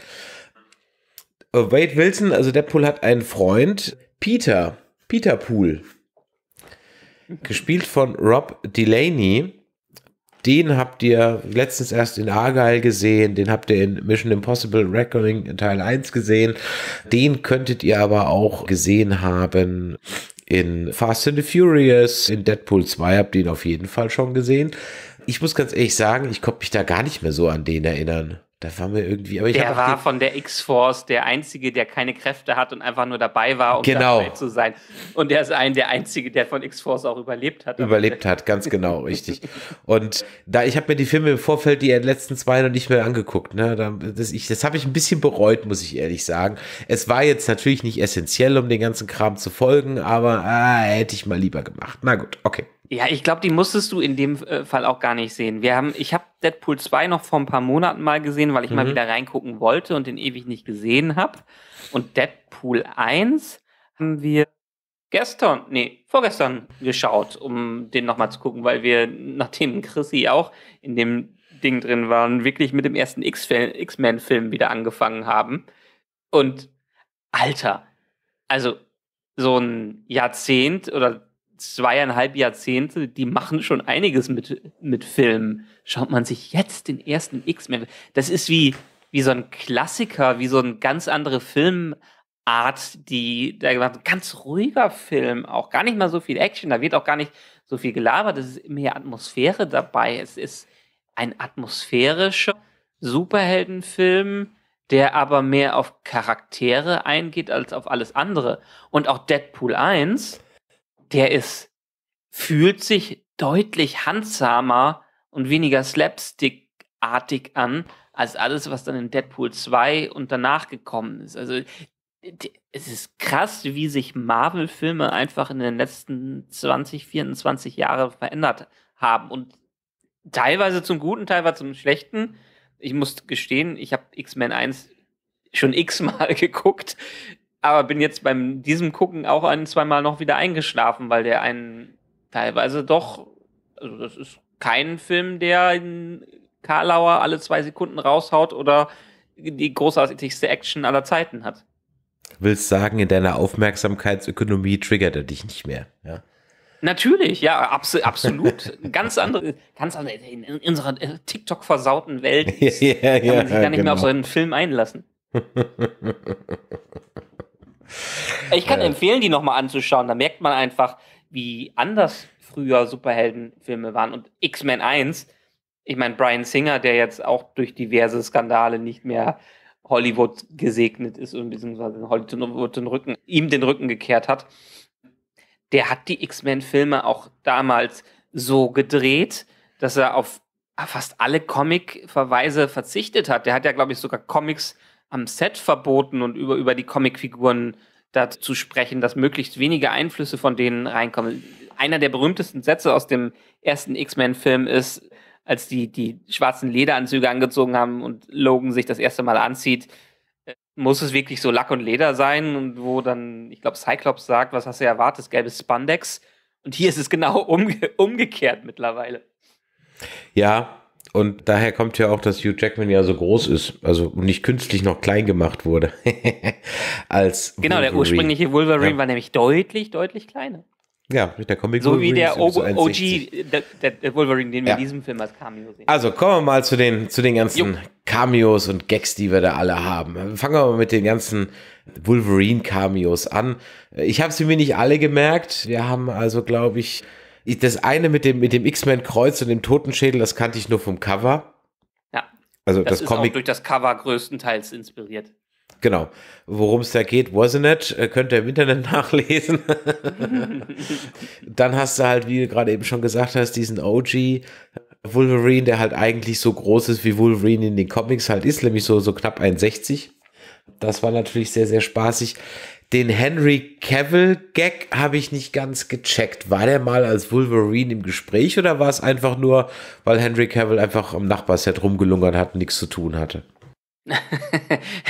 Äh, Wade Wilson, also Deadpool hat einen Freund, Peter, Peter Pool, gespielt von Rob Delaney den habt ihr letztens erst in Argyle gesehen, den habt ihr in Mission Impossible Reckoning Teil 1 gesehen, den könntet ihr aber auch gesehen haben in Fast and the Furious, in Deadpool 2 habt ihr ihn auf jeden Fall schon gesehen. Ich muss ganz ehrlich sagen, ich konnte mich da gar nicht mehr so an den erinnern. Da war mir irgendwie, aber ich Der war von der X-Force der Einzige, der keine Kräfte hat und einfach nur dabei war, um genau. dabei zu sein. Und er ist ein der Einzige, der von X-Force auch überlebt hat. Überlebt hat, ganz genau, richtig. Und da, ich habe mir die Filme im Vorfeld, die letzten zwei noch nicht mehr angeguckt. Ne? Das, das habe ich ein bisschen bereut, muss ich ehrlich sagen. Es war jetzt natürlich nicht essentiell, um den ganzen Kram zu folgen, aber ah, hätte ich mal lieber gemacht. Na gut, okay. Ja, ich glaube, die musstest du in dem äh, Fall auch gar nicht sehen. Wir haben, ich habe Deadpool 2 noch vor ein paar Monaten mal gesehen, weil ich mhm. mal wieder reingucken wollte und den ewig nicht gesehen habe. Und Deadpool 1 haben wir gestern, nee, vorgestern geschaut, um den nochmal zu gucken, weil wir, nachdem Chrissy auch in dem Ding drin waren, wirklich mit dem ersten X-Men-Film wieder angefangen haben. Und Alter, also so ein Jahrzehnt oder zweieinhalb Jahrzehnte, die machen schon einiges mit, mit Filmen. Schaut man sich jetzt den ersten X-Men, das ist wie, wie so ein Klassiker, wie so eine ganz andere Filmart, die, der ganz ruhiger Film, auch gar nicht mal so viel Action, da wird auch gar nicht so viel gelabert, es ist mehr Atmosphäre dabei, es ist ein atmosphärischer Superheldenfilm, der aber mehr auf Charaktere eingeht als auf alles andere. Und auch Deadpool 1 der ist, fühlt sich deutlich handsamer und weniger slapstick-artig an, als alles, was dann in Deadpool 2 und danach gekommen ist. Also es ist krass, wie sich Marvel-Filme einfach in den letzten 20, 24 Jahren verändert haben. Und teilweise zum Guten, teilweise zum Schlechten. Ich muss gestehen, ich habe X-Men 1 schon x-mal geguckt aber bin jetzt beim diesem Gucken auch ein, zweimal noch wieder eingeschlafen, weil der einen teilweise doch, also das ist kein Film, der in Karlauer alle zwei Sekunden raushaut oder die großartigste Action aller Zeiten hat. Willst sagen, in deiner Aufmerksamkeitsökonomie triggert er dich nicht mehr, ja? Natürlich, ja, abs absolut. ganz andere, ganz andere, in, in unserer äh, TikTok versauten Welt ja, ja, kann man sich gar nicht genau. mehr auf genau. so einen Film einlassen. Ich kann äh. empfehlen, die nochmal anzuschauen. Da merkt man einfach, wie anders früher Superheldenfilme waren. Und X-Men 1, ich meine, Brian Singer, der jetzt auch durch diverse Skandale nicht mehr Hollywood gesegnet ist und beziehungsweise Hollywood den Rücken, ihm den Rücken gekehrt hat, der hat die X-Men-Filme auch damals so gedreht, dass er auf fast alle Comic-Verweise verzichtet hat. Der hat ja, glaube ich, sogar Comics am Set verboten und über, über die Comicfiguren dazu sprechen, dass möglichst wenige Einflüsse von denen reinkommen. Einer der berühmtesten Sätze aus dem ersten X-Men-Film ist, als die die schwarzen Lederanzüge angezogen haben und Logan sich das erste Mal anzieht, äh, muss es wirklich so Lack und Leder sein und wo dann, ich glaube, Cyclops sagt, was hast du erwartet, gelbes Spandex. Und hier ist es genau umge umgekehrt mittlerweile. Ja, und daher kommt ja auch, dass Hugh Jackman ja so groß ist, also nicht künstlich noch klein gemacht wurde als Genau, Wolverine. der ursprüngliche Wolverine ja. war nämlich deutlich, deutlich kleiner. Ja, der Comic So wie der OG, der, der, Wolverine, den wir ja. in diesem Film als Cameo sehen. Also kommen wir mal zu den, zu den ganzen jo. Cameos und Gags, die wir da alle haben. Fangen wir mal mit den ganzen Wolverine-Cameos an. Ich habe sie mir nicht alle gemerkt. Wir haben also, glaube ich, das eine mit dem, mit dem X-Men-Kreuz und dem Totenschädel, das kannte ich nur vom Cover. Ja. Also das, das ist Comic auch durch das Cover größtenteils inspiriert. Genau. Worum es da geht, wasn't it? Äh, könnt ihr im Internet nachlesen. Dann hast du halt, wie du gerade eben schon gesagt hast, diesen OG Wolverine, der halt eigentlich so groß ist, wie Wolverine in den Comics halt ist, nämlich so, so knapp 1,60. Das war natürlich sehr, sehr spaßig. Den Henry Cavill-Gag habe ich nicht ganz gecheckt. War der mal als Wolverine im Gespräch oder war es einfach nur, weil Henry Cavill einfach am Nachbarset rumgelungert hat und nichts zu tun hatte?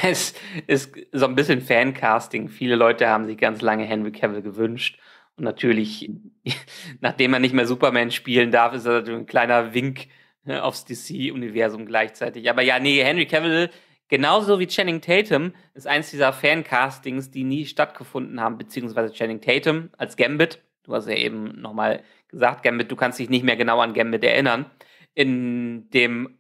es ist so ein bisschen Fancasting. Viele Leute haben sich ganz lange Henry Cavill gewünscht. Und natürlich, nachdem er nicht mehr Superman spielen darf, ist das ein kleiner Wink äh, aufs DC-Universum gleichzeitig. Aber ja, nee, Henry Cavill Genauso wie Channing Tatum ist eins dieser Fancastings, die nie stattgefunden haben, beziehungsweise Channing Tatum als Gambit. Du hast ja eben nochmal gesagt, Gambit, du kannst dich nicht mehr genau an Gambit erinnern. in dem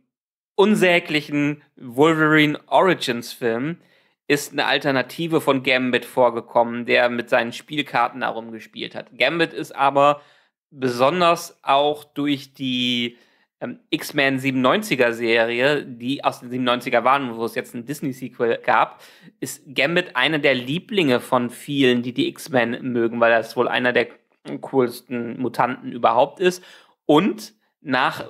unsäglichen Wolverine Origins Film ist eine Alternative von Gambit vorgekommen, der mit seinen Spielkarten herumgespielt hat. Gambit ist aber besonders auch durch die ähm, X-Men 97er Serie, die aus den 97er waren, wo es jetzt ein Disney-Sequel gab, ist Gambit einer der Lieblinge von vielen, die die X-Men mögen, weil das wohl einer der coolsten Mutanten überhaupt ist. Und nach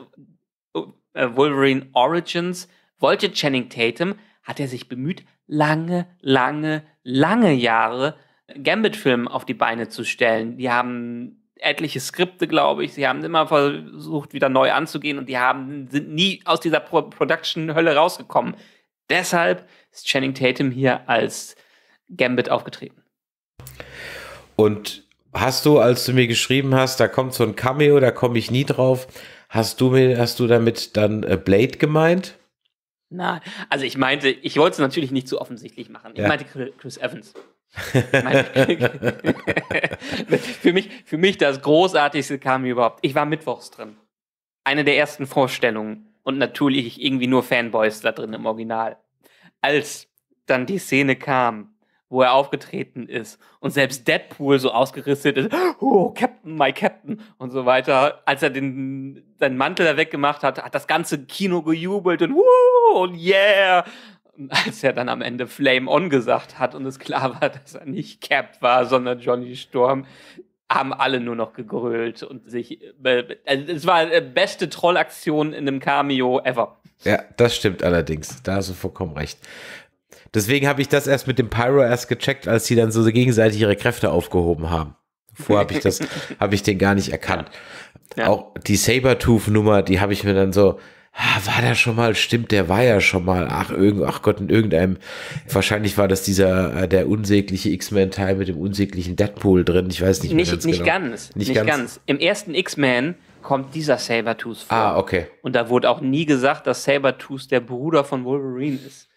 äh, Wolverine Origins wollte Channing Tatum, hat er sich bemüht, lange, lange, lange Jahre Gambit-Film auf die Beine zu stellen. Die haben etliche Skripte, glaube ich. Sie haben immer versucht, wieder neu anzugehen und die haben, sind nie aus dieser Pro Production-Hölle rausgekommen. Deshalb ist Channing Tatum hier als Gambit aufgetreten. Und hast du, als du mir geschrieben hast, da kommt so ein Cameo, da komme ich nie drauf, hast du mir, hast du damit dann äh, Blade gemeint? Na, also ich meinte, ich wollte es natürlich nicht zu offensichtlich machen. Ich ja. meinte Chris Evans. für, mich, für mich das großartigste kam überhaupt. Ich war mittwochs drin. Eine der ersten Vorstellungen. Und natürlich irgendwie nur Fanboys da drin im Original. Als dann die Szene kam, wo er aufgetreten ist und selbst Deadpool so ausgerüstet ist, oh, Captain, my Captain und so weiter, als er den, seinen Mantel da weggemacht hat, hat das ganze Kino gejubelt und, und yeah als er dann am Ende Flame On gesagt hat und es klar war, dass er nicht Cap war, sondern Johnny Storm, haben alle nur noch gegrölt und sich. Äh, also es war die beste Trollaktion in einem Cameo ever. Ja, das stimmt allerdings. Da hast du vollkommen recht. Deswegen habe ich das erst mit dem Pyro erst gecheckt, als sie dann so gegenseitig ihre Kräfte aufgehoben haben. Vorher habe ich das, habe ich den gar nicht erkannt. Ja. Auch die Sabertooth-Nummer, die habe ich mir dann so, war der schon mal, stimmt, der war ja schon mal, ach, irgend, ach Gott, in irgendeinem, wahrscheinlich war das dieser, äh, der unsägliche X-Men-Teil mit dem unsäglichen Deadpool drin, ich weiß nicht mehr ganz nicht genau. Ganz, nicht, nicht ganz, ganz. Im ersten X-Men kommt dieser Sabertooth vor. Ah, okay. Und da wurde auch nie gesagt, dass Sabertooth der Bruder von Wolverine ist.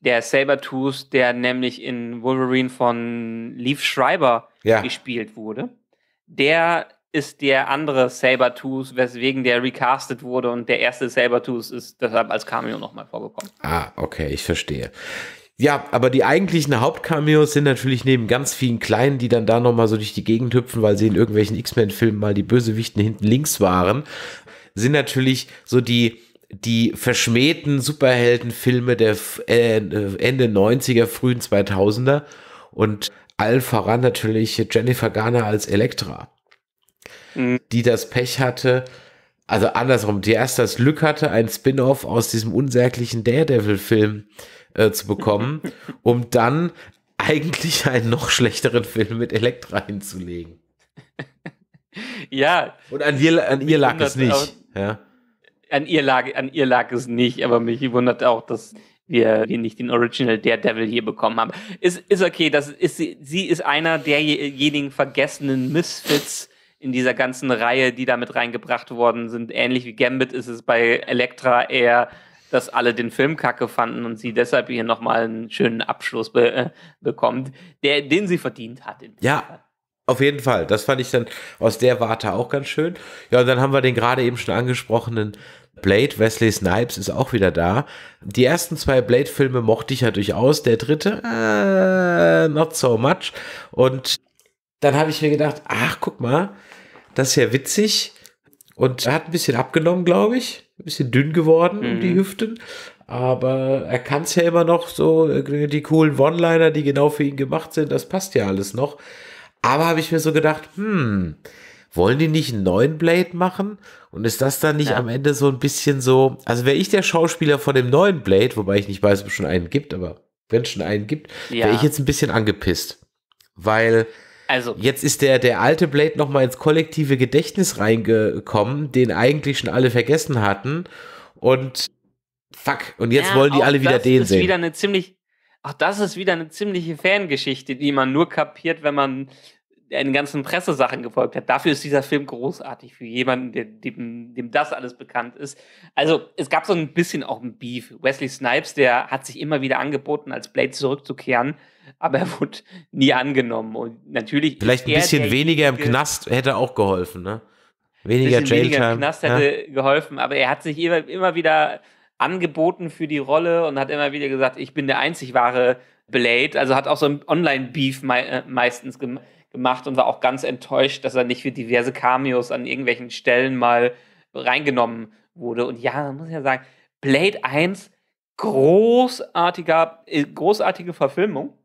Der Sabertooth, der nämlich in Wolverine von Leaf Schreiber ja. gespielt wurde, der ist der andere Sabertooth, weswegen der recastet wurde und der erste Sabertooth ist deshalb als Cameo nochmal vorgekommen. Ah, okay, ich verstehe. Ja, aber die eigentlichen Hauptcameos sind natürlich neben ganz vielen kleinen, die dann da nochmal so durch die Gegend hüpfen, weil sie in irgendwelchen X-Men-Filmen mal die Bösewichten hinten links waren, sind natürlich so die, die verschmähten Superheldenfilme der äh, Ende 90er, frühen 2000er und allen voran natürlich Jennifer Garner als Elektra mhm. die das Pech hatte, also andersrum, die erst das Glück hatte, ein Spin-off aus diesem unsäglichen Daredevil-Film äh, zu bekommen, um dann eigentlich einen noch schlechteren Film mit Elektra hinzulegen. ja. Und an ihr, an ihr lag es nicht. Auch, ja. An ihr, lag, an ihr lag es nicht, aber mich wundert auch, dass wir, wir nicht den Original Daredevil hier bekommen haben. Ist, ist okay, das ist, sie ist einer derjenigen vergessenen Misfits, in dieser ganzen Reihe, die da mit reingebracht worden sind. Ähnlich wie Gambit ist es bei Elektra eher, dass alle den Film kacke fanden und sie deshalb hier nochmal einen schönen Abschluss be äh, bekommt, der, den sie verdient hat. Ja. Fall. Auf jeden Fall. Das fand ich dann aus der Warte auch ganz schön. Ja, und dann haben wir den gerade eben schon angesprochenen Blade, Wesley Snipes ist auch wieder da. Die ersten zwei Blade-Filme mochte ich ja durchaus. Der dritte, äh, not so much. Und dann habe ich mir gedacht, ach, guck mal, das ist ja witzig. Und er hat ein bisschen abgenommen, glaube ich. Ein bisschen dünn geworden mhm. um die mhm. Hüften. Aber er kann es ja immer noch so, äh, die coolen One-Liner, die genau für ihn gemacht sind, das passt ja alles noch. Aber habe ich mir so gedacht, hm, wollen die nicht einen neuen Blade machen? Und ist das dann nicht ja. am Ende so ein bisschen so, also wäre ich der Schauspieler von dem neuen Blade, wobei ich nicht weiß, ob es schon einen gibt, aber wenn es schon einen gibt, ja. wäre ich jetzt ein bisschen angepisst. Weil also. Jetzt ist der, der alte Blade nochmal ins kollektive Gedächtnis reingekommen, den eigentlich schon alle vergessen hatten. Und fuck, und jetzt ja, wollen die alle wieder den ist sehen. Wieder eine ziemlich, auch das ist wieder eine ziemliche Fangeschichte, die man nur kapiert, wenn man den ganzen Pressesachen gefolgt hat. Dafür ist dieser Film großartig für jemanden, der, dem, dem das alles bekannt ist. Also es gab so ein bisschen auch ein Beef. Wesley Snipes, der hat sich immer wieder angeboten, als Blade zurückzukehren aber er wurde nie angenommen. Und natürlich. Vielleicht ein bisschen weniger im Knast hätte auch geholfen, ne? Weniger bisschen weniger Jailtime. im Knast hätte geholfen, aber er hat sich immer, immer wieder angeboten für die Rolle und hat immer wieder gesagt, ich bin der einzig wahre Blade. Also hat auch so ein Online-Beef mei äh, meistens gem gemacht und war auch ganz enttäuscht, dass er nicht für diverse Cameos an irgendwelchen Stellen mal reingenommen wurde. Und ja, muss ja sagen, Blade 1, großartiger, äh, großartige Verfilmung.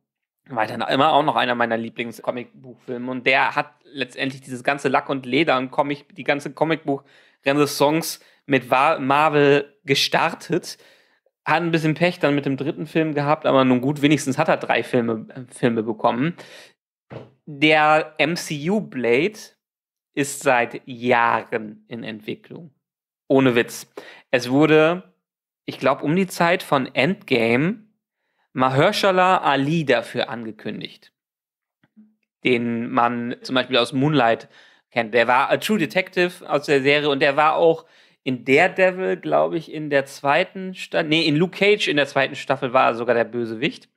War dann immer auch noch einer meiner Lieblings-Comicbuchfilme. Und der hat letztendlich dieses ganze Lack und Leder und Comic, die ganze Comicbuch-Renaissance mit Marvel gestartet. Hat ein bisschen Pech dann mit dem dritten Film gehabt, aber nun gut, wenigstens hat er drei Filme, äh, Filme bekommen. Der MCU Blade ist seit Jahren in Entwicklung. Ohne Witz. Es wurde, ich glaube, um die Zeit von Endgame Mahershala Ali dafür angekündigt. Den man zum Beispiel aus Moonlight kennt. Der war a True Detective aus der Serie und der war auch in Daredevil, glaube ich, in der zweiten Staffel, nee, in Luke Cage in der zweiten Staffel war er sogar der Bösewicht.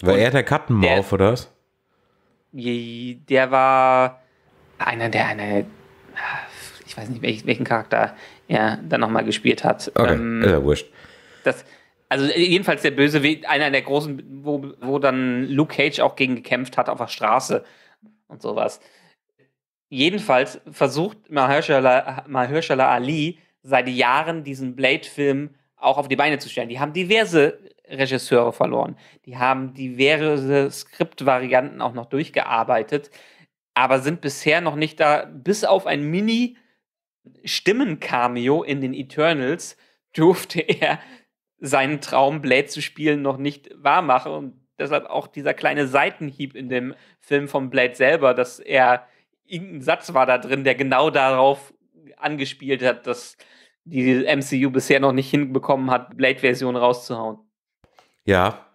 War er der Kattenmauf, oder was? Der war einer, der eine, ich weiß nicht, welchen Charakter er dann nochmal gespielt hat. Okay, ähm, ja wurscht. Das, also jedenfalls der Bösewicht, einer der großen, wo, wo dann Luke Cage auch gegen gekämpft hat auf der Straße und sowas. Jedenfalls versucht Mahershala, Mahershala Ali seit Jahren diesen Blade-Film auch auf die Beine zu stellen. Die haben diverse Regisseure verloren. Die haben diverse Skriptvarianten auch noch durchgearbeitet, aber sind bisher noch nicht da, bis auf ein Mini-Stimmen-Cameo in den Eternals durfte er seinen Traum, Blade zu spielen, noch nicht wahrmachen. Und deshalb auch dieser kleine Seitenhieb in dem Film von Blade selber, dass er irgendein Satz war da drin, der genau darauf angespielt hat, dass die MCU bisher noch nicht hinbekommen hat, Blade-Version rauszuhauen. Ja.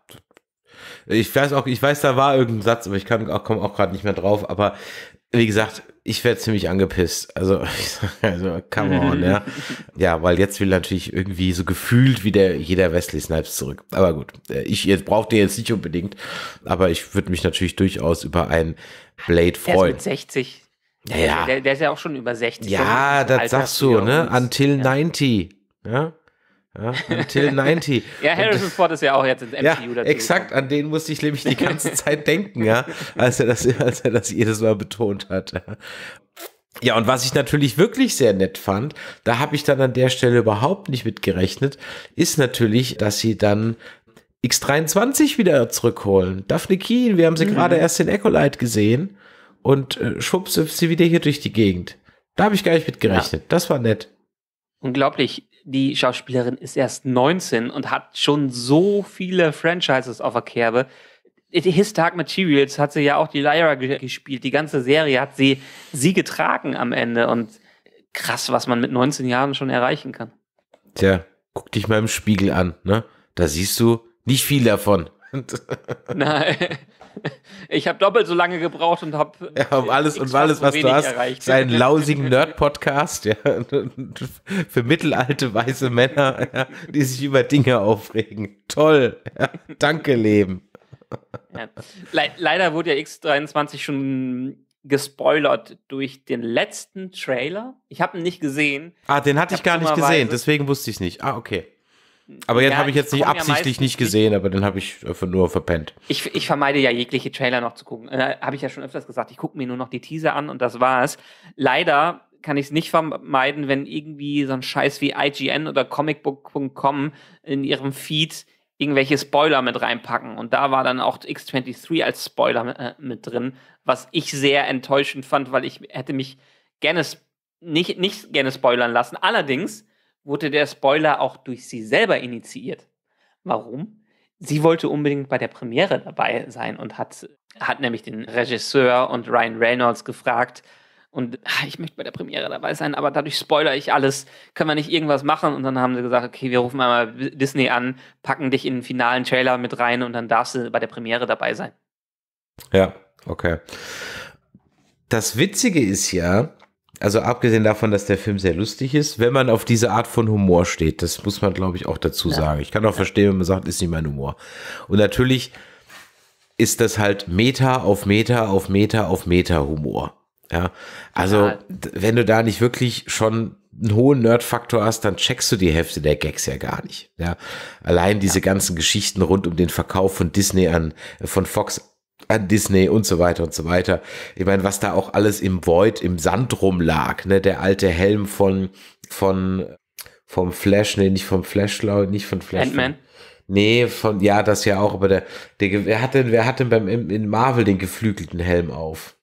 Ich weiß auch, ich weiß, da war irgendein Satz, aber ich kann auch, komme auch gerade nicht mehr drauf. Aber wie gesagt, ich werde ziemlich angepisst. Also, also come on, ja. Ja, weil jetzt will natürlich irgendwie so gefühlt wieder jeder Wesley Snipes zurück. Aber gut, äh, ich jetzt braucht den jetzt nicht unbedingt, aber ich würde mich natürlich durchaus über ein Blade freuen. Der ist mit 60. Ja, ja. Der, der, ist ja auch schon über 60. Ja, das sagst du, ne? Until ja. 90. Ja. Ja, until 90. ja, Harrison Ford ist ja auch jetzt ins MCU ja, dazu. Exakt, an den musste ich nämlich die ganze Zeit denken, ja, als er das, als er das jedes Mal betont hat. Ja, und was ich natürlich wirklich sehr nett fand, da habe ich dann an der Stelle überhaupt nicht mit gerechnet, ist natürlich, dass sie dann X23 wieder zurückholen. Daphne Keen, wir haben sie mhm. gerade erst in Echolite gesehen und äh, schwupps sie wieder hier durch die Gegend. Da habe ich gar nicht mit gerechnet. Ja. Das war nett. Unglaublich die Schauspielerin ist erst 19 und hat schon so viele Franchises auf der Kerbe. His Dark Materials hat sie ja auch die Lyra gespielt. Die ganze Serie hat sie, sie getragen am Ende. Und krass, was man mit 19 Jahren schon erreichen kann. Tja, guck dich mal im Spiegel an, ne? Da siehst du nicht viel davon. Nein. Ich habe doppelt so lange gebraucht und habe ja, um alles und alles, was du hast, erreicht. seinen lausigen Nerd-Podcast ja, für mittelalte weiße Männer, ja, die sich über Dinge aufregen. Toll, ja, danke Leben. Le leider wurde ja X23 schon gespoilert durch den letzten Trailer. Ich habe ihn nicht gesehen. Ah, den hatte ich, ich gar nicht gesehen, deswegen wusste ich es nicht. Ah, okay. Aber jetzt ja, habe ich jetzt nicht absichtlich ja nicht gesehen, aber den habe ich einfach nur verpennt. Ich, ich vermeide ja jegliche Trailer noch zu gucken. Äh, habe ich ja schon öfters gesagt. Ich gucke mir nur noch die Teaser an und das war's. Leider kann ich es nicht vermeiden, wenn irgendwie so ein Scheiß wie IGN oder Comicbook.com in ihrem Feed irgendwelche Spoiler mit reinpacken. Und da war dann auch X23 als Spoiler mit, äh, mit drin, was ich sehr enttäuschend fand, weil ich hätte mich gerne nicht, nicht gerne spoilern lassen. Allerdings wurde der Spoiler auch durch sie selber initiiert. Warum? Sie wollte unbedingt bei der Premiere dabei sein und hat, hat nämlich den Regisseur und Ryan Reynolds gefragt, und ach, ich möchte bei der Premiere dabei sein, aber dadurch spoilere ich alles. Können wir nicht irgendwas machen? Und dann haben sie gesagt, okay, wir rufen einmal Disney an, packen dich in den finalen Trailer mit rein und dann darfst du bei der Premiere dabei sein. Ja, okay. Das Witzige ist ja, also abgesehen davon, dass der Film sehr lustig ist, wenn man auf diese Art von Humor steht, das muss man, glaube ich, auch dazu ja. sagen. Ich kann auch verstehen, wenn man sagt, ist nicht mein Humor. Und natürlich ist das halt Meta auf Meta auf Meta auf Meta Humor. Ja, also d- wenn du da nicht wirklich schon einen hohen Nerd-Faktor hast, dann checkst du die Hälfte der Gags ja gar nicht. Ja, allein diese ganzen Geschichten rund um den Verkauf von Disney an, äh, von Fox an Disney und so weiter und so weiter. Ich meine, was da auch alles im Void, im Sand rumlag, ne, der alte Helm von, von, vom Flash, nee, nicht vom Flash, glaub ich, nicht von Flash. Ant-Man. Nee, von, ja, das ja auch, aber der, der, wer hatte, wer hatte beim, in in Marvel den geflügelten Helm auf?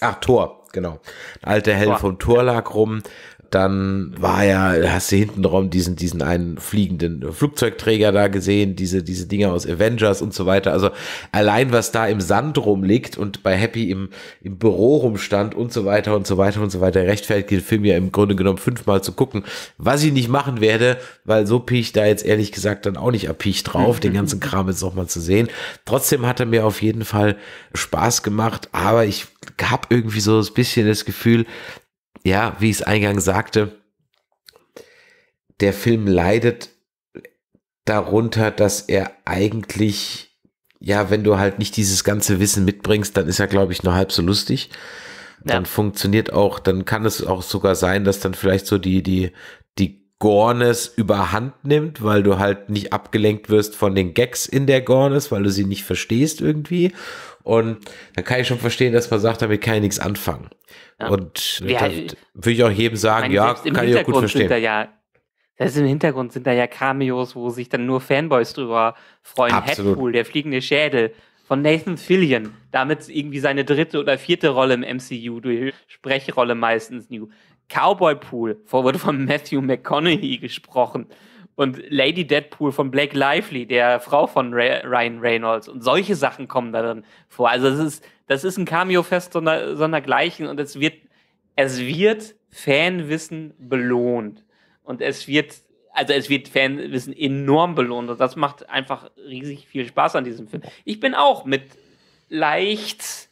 Ach, Thor, genau. Ein alter Helm Thor. vom Thor lag rum. Dann war ja, hast du hinten rum diesen, diesen einen fliegenden Flugzeugträger da gesehen, diese, diese Dinger aus Avengers und so weiter. Also allein was da im Sand rumliegt und bei Happy im, im Büro rumstand und so weiter und so weiter und so weiter, rechtfertigt den Film ja im Grunde genommen fünfmal zu gucken. Was ich nicht machen werde, weil so piech ich da jetzt ehrlich gesagt dann auch nicht erpicht drauf, den ganzen Kram jetzt nochmal zu sehen. Trotzdem hat er mir auf jeden Fall Spaß gemacht, aber ich habe irgendwie so ein bisschen das Gefühl, ja, wie ich es eingangs sagte, der Film leidet darunter, dass er eigentlich, ja, wenn du halt nicht dieses ganze Wissen mitbringst, dann ist er, glaube ich, nur halb so lustig. Dann Ja. funktioniert auch, dann kann es auch sogar sein, dass dann vielleicht so die, die, die Gornes überhand nimmt, weil du halt nicht abgelenkt wirst von den Gags in der Gornes, weil du sie nicht verstehst irgendwie. Und dann kann ich schon verstehen, dass man sagt, damit kann ich nichts anfangen. Ja. Und Ja, würde ich auch jedem sagen, ja, kann ich auch gut verstehen. ja, selbst im Hintergrund sind da ja Cameos, wo sich dann nur Fanboys drüber freuen. Absolut. Headpool, der fliegende Schädel von Nathan Fillion, damit irgendwie seine dritte oder vierte Rolle im MCU, durch Sprechrolle meistens new. Cowboy Pool, wurde von Matthew McConaughey gesprochen. Und Lady Deadpool von Blake Lively, der Frau von Ra Ryan Reynolds. Und solche Sachen kommen da drin vor. Also das ist, das ist ein Cameo-Fest sonder, sondergleichen und es wird, es wird Fanwissen belohnt. Und es wird, also es wird Fanwissen enorm belohnt. Und das macht einfach riesig viel Spaß an diesem Film. Ich bin auch mit leicht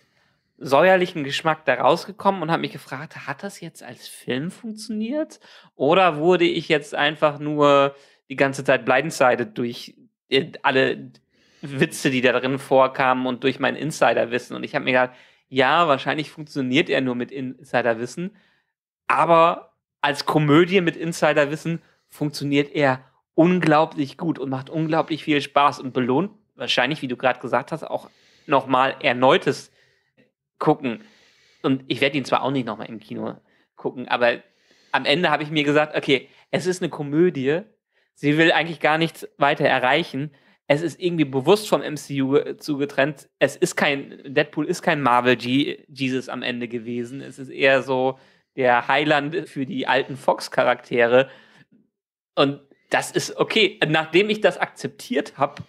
säuerlichen Geschmack da rausgekommen und habe mich gefragt, hat das jetzt als Film funktioniert? Oder wurde ich jetzt einfach nur die ganze Zeit blindsided durch äh, alle Witze, die da drin vorkamen und durch mein Insiderwissen? Und ich habe mir gedacht, ja, wahrscheinlich funktioniert er nur mit Insiderwissen, aber als Komödie mit Insiderwissen funktioniert er unglaublich gut und macht unglaublich viel Spaß und belohnt wahrscheinlich, wie du gerade gesagt hast, auch nochmal erneutes gucken. Und ich werde ihn zwar auch nicht nochmal im Kino gucken, aber am Ende habe ich mir gesagt, okay, es ist eine Komödie. Sie will eigentlich gar nichts weiter erreichen. Es ist irgendwie bewusst vom MCU zugetrennt. Es ist kein, Deadpool ist kein Marvel G Jesus am Ende gewesen. Es ist eher so der Heiland für die alten Fox-Charaktere. Und das ist okay. Nachdem ich das akzeptiert habe,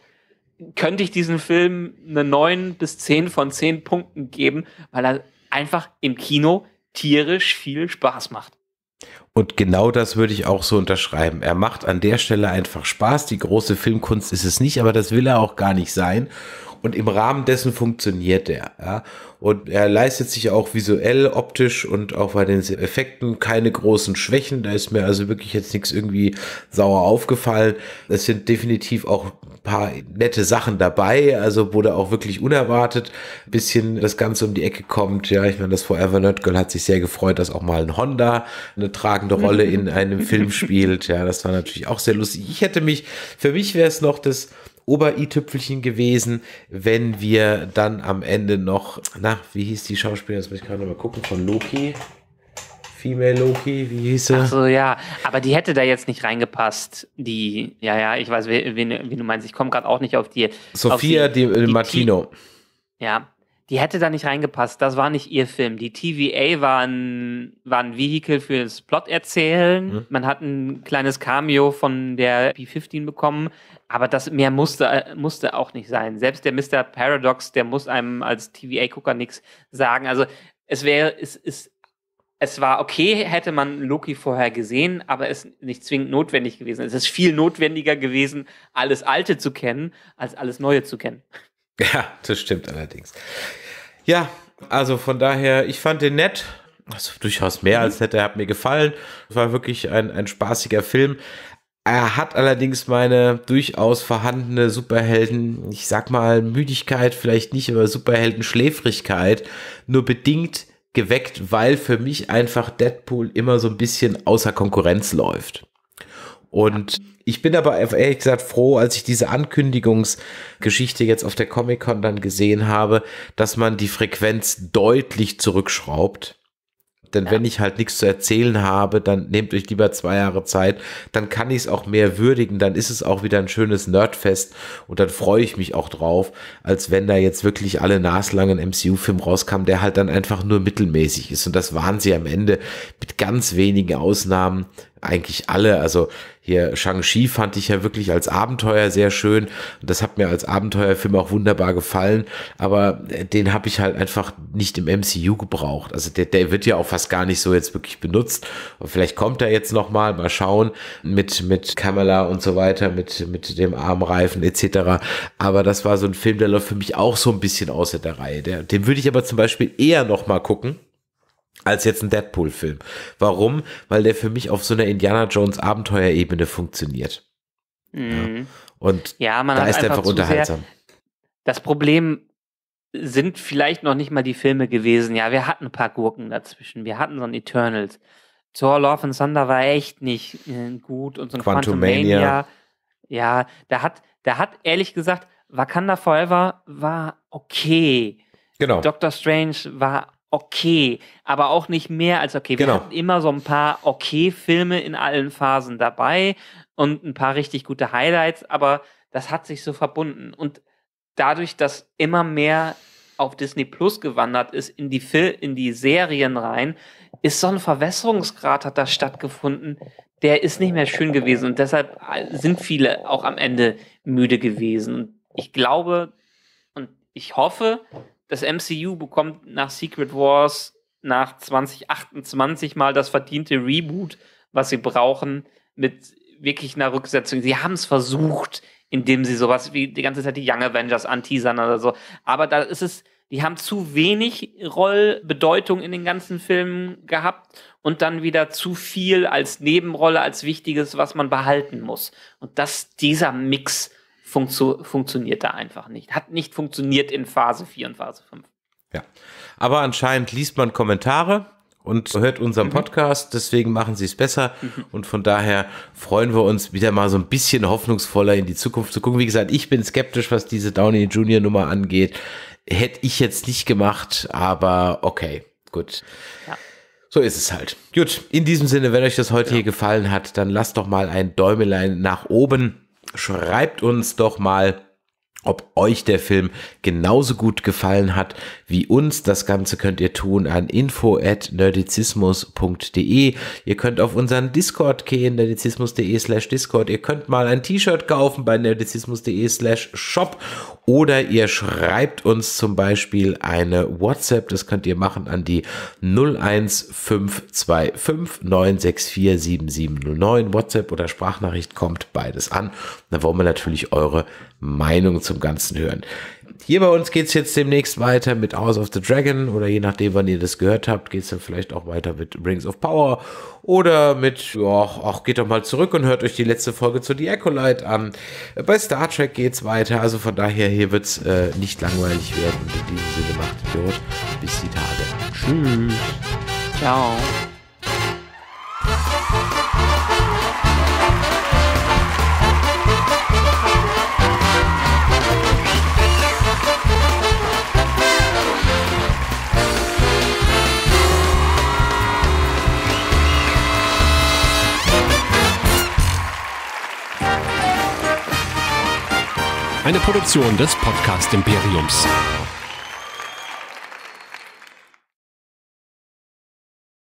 könnte ich diesem Film eine 9 bis 10 von 10 Punkten geben, weil er einfach im Kino tierisch viel Spaß macht. Und genau das würde ich auch so unterschreiben. Er macht an der Stelle einfach Spaß. Die große Filmkunst ist es nicht, aber das will er auch gar nicht sein. Und im Rahmen dessen funktioniert er. Ja? Und er leistet sich auch visuell, optisch und auch bei den Effekten keine großen Schwächen. Da ist mir also wirklich jetzt nichts irgendwie sauer aufgefallen. Es sind definitiv auch ein paar nette Sachen dabei, also da auch wirklich unerwartet ein bisschen das Ganze um die Ecke kommt. Ja, ich meine, das Forever Nerd Girl hat sich sehr gefreut, dass auch mal ein Honda eine tragende Rolle in einem Film spielt. Ja, das war natürlich auch sehr lustig. Ich hätte mich, für mich wäre es noch das Ober-i-Tüpfelchen gewesen, wenn wir dann am Ende noch, na, wie hieß die Schauspielerin, das muss ich gerade mal gucken, von Loki. Female Loki, wie hieß sie? Ach so, ja. Aber die hätte da jetzt nicht reingepasst. Die, ja, ja, ich weiß, wen, wen, wen du meinst. Ich komme gerade auch nicht auf die. Sophia auf die, Di, die Martino. Ja, die hätte da nicht reingepasst. Das war nicht ihr Film. Die TVA war ein, war ein Vehikel fürs Plot-Erzählen. Mhm. Man hat ein kleines Cameo von der P15 bekommen, aber das mehr musste, musste auch nicht sein. Selbst der Mr. Paradox, der muss einem als TVA-Gucker nichts sagen. Also es wäre, es ist, es war okay, hätte man Loki vorher gesehen, aber es ist nicht zwingend notwendig gewesen. Es ist viel notwendiger gewesen, alles Alte zu kennen, als alles Neue zu kennen. Ja, das stimmt allerdings. Ja, also von daher, ich fand den nett. Also durchaus mehr als nett. Er hat mir gefallen. Es war wirklich ein, ein spaßiger Film. Er hat allerdings meine durchaus vorhandene Superhelden, ich sag mal Müdigkeit, vielleicht nicht, aber Superhelden-Schläfrigkeit nur bedingt geweckt, weil für mich einfach Deadpool immer so ein bisschen außer Konkurrenz läuft. Und ich bin aber ehrlich gesagt froh, als ich diese Ankündigungsgeschichte jetzt auf der Comic-Con dann gesehen habe, dass man die Frequenz deutlich zurückschraubt. Denn ja. wenn ich halt nichts zu erzählen habe, dann nehmt euch lieber zwei Jahre Zeit, dann kann ich es auch mehr würdigen, dann ist es auch wieder ein schönes Nerdfest und dann freue ich mich auch drauf, als wenn da jetzt wirklich alle naslangen MCU-Film rauskam, der halt dann einfach nur mittelmäßig ist. Und das waren sie am Ende mit ganz wenigen Ausnahmen eigentlich alle. Also hier Shang-Chi fand ich ja wirklich als Abenteuer sehr schön. Und das hat mir als Abenteuerfilm auch wunderbar gefallen. Aber den habe ich halt einfach nicht im MCU gebraucht. Also der, der wird ja auch fast gar nicht so jetzt wirklich benutzt. Und vielleicht kommt er jetzt noch mal, schauen mit mit Kamala und so weiter, mit mit dem Armreifen etc. Aber das war so ein Film, der läuft für mich auch so ein bisschen außer der Reihe. Der, den würde ich aber zum Beispiel eher noch mal gucken als jetzt ein Deadpool-Film. Warum? Weil der für mich auf so einer Indiana Jones Abenteuerebene funktioniert. Mhm. Ja. Und ja, da ist einfach, einfach unterhaltsam. das Problem sind vielleicht noch nicht mal die Filme gewesen. Ja, wir hatten ein paar Gurken dazwischen. Wir hatten so ein Eternals. Thor Love and Thunder war echt nicht äh, gut und so ein Quantumania. Quantumania. Ja, da hat, da hat ehrlich gesagt, Wakanda Forever war okay. Genau. Doctor Strange war okay, aber auch nicht mehr als okay. Wir genau. hatten immer so ein paar okay Filme in allen Phasen dabei und ein paar richtig gute Highlights, aber das hat sich so verbunden und dadurch, dass immer mehr auf Disney Plus gewandert ist in die Fil in die Serien rein, ist so ein Verwässerungsgrad hat da stattgefunden, der ist nicht mehr schön gewesen und deshalb sind viele auch am Ende müde gewesen. Und ich glaube und ich hoffe, das MCU bekommt nach Secret Wars nach 2028 mal das verdiente Reboot, was sie brauchen, mit wirklich einer Rücksetzung. Sie haben es versucht, indem sie sowas wie die ganze Zeit die Young Avengers anteasern oder so. Aber da ist es, die haben zu wenig Rollbedeutung in den ganzen Filmen gehabt und dann wieder zu viel als Nebenrolle, als Wichtiges, was man behalten muss. Und das, dieser Mix funktio funktioniert da einfach nicht. Hat nicht funktioniert in Phase 4 und Phase 5. Ja, aber anscheinend liest man Kommentare und hört unseren mhm. Podcast, deswegen machen sie es besser mhm. und von daher freuen wir uns wieder mal so ein bisschen hoffnungsvoller in die Zukunft zu gucken. Wie gesagt, ich bin skeptisch, was diese Downey Junior Nummer angeht. Hätte ich jetzt nicht gemacht, aber okay, gut. Ja. So ist es halt. Gut, in diesem Sinne, wenn euch das heute ja. hier gefallen hat, dann lasst doch mal ein Däumelein nach oben schreibt uns doch mal, ob euch der Film genauso gut gefallen hat wie uns. Das Ganze könnt ihr tun an info at nerdizismus.de. Ihr könnt auf unseren Discord gehen, nerdizismus.de slash Discord. Ihr könnt mal ein T-Shirt kaufen bei nerdizismus.de slash Shop oder ihr schreibt uns zum Beispiel eine WhatsApp. Das könnt ihr machen an die 01525 964 7709. WhatsApp oder Sprachnachricht kommt beides an. Da wollen wir natürlich eure Meinung zum Ganzen hören. Hier bei uns geht es jetzt demnächst weiter mit House of the Dragon oder je nachdem, wann ihr das gehört habt, geht es dann vielleicht auch weiter mit Rings of Power oder mit, ja, ach, geht doch mal zurück und hört euch die letzte Folge zu The Acolyte an. Bei Star Trek geht es weiter, also von daher, hier wird es äh, nicht langweilig werden. Und in diesem Sinne macht Idiot. Bis die Tage. Tschüss. Ciao. Eine Produktion des Podcast Imperiums.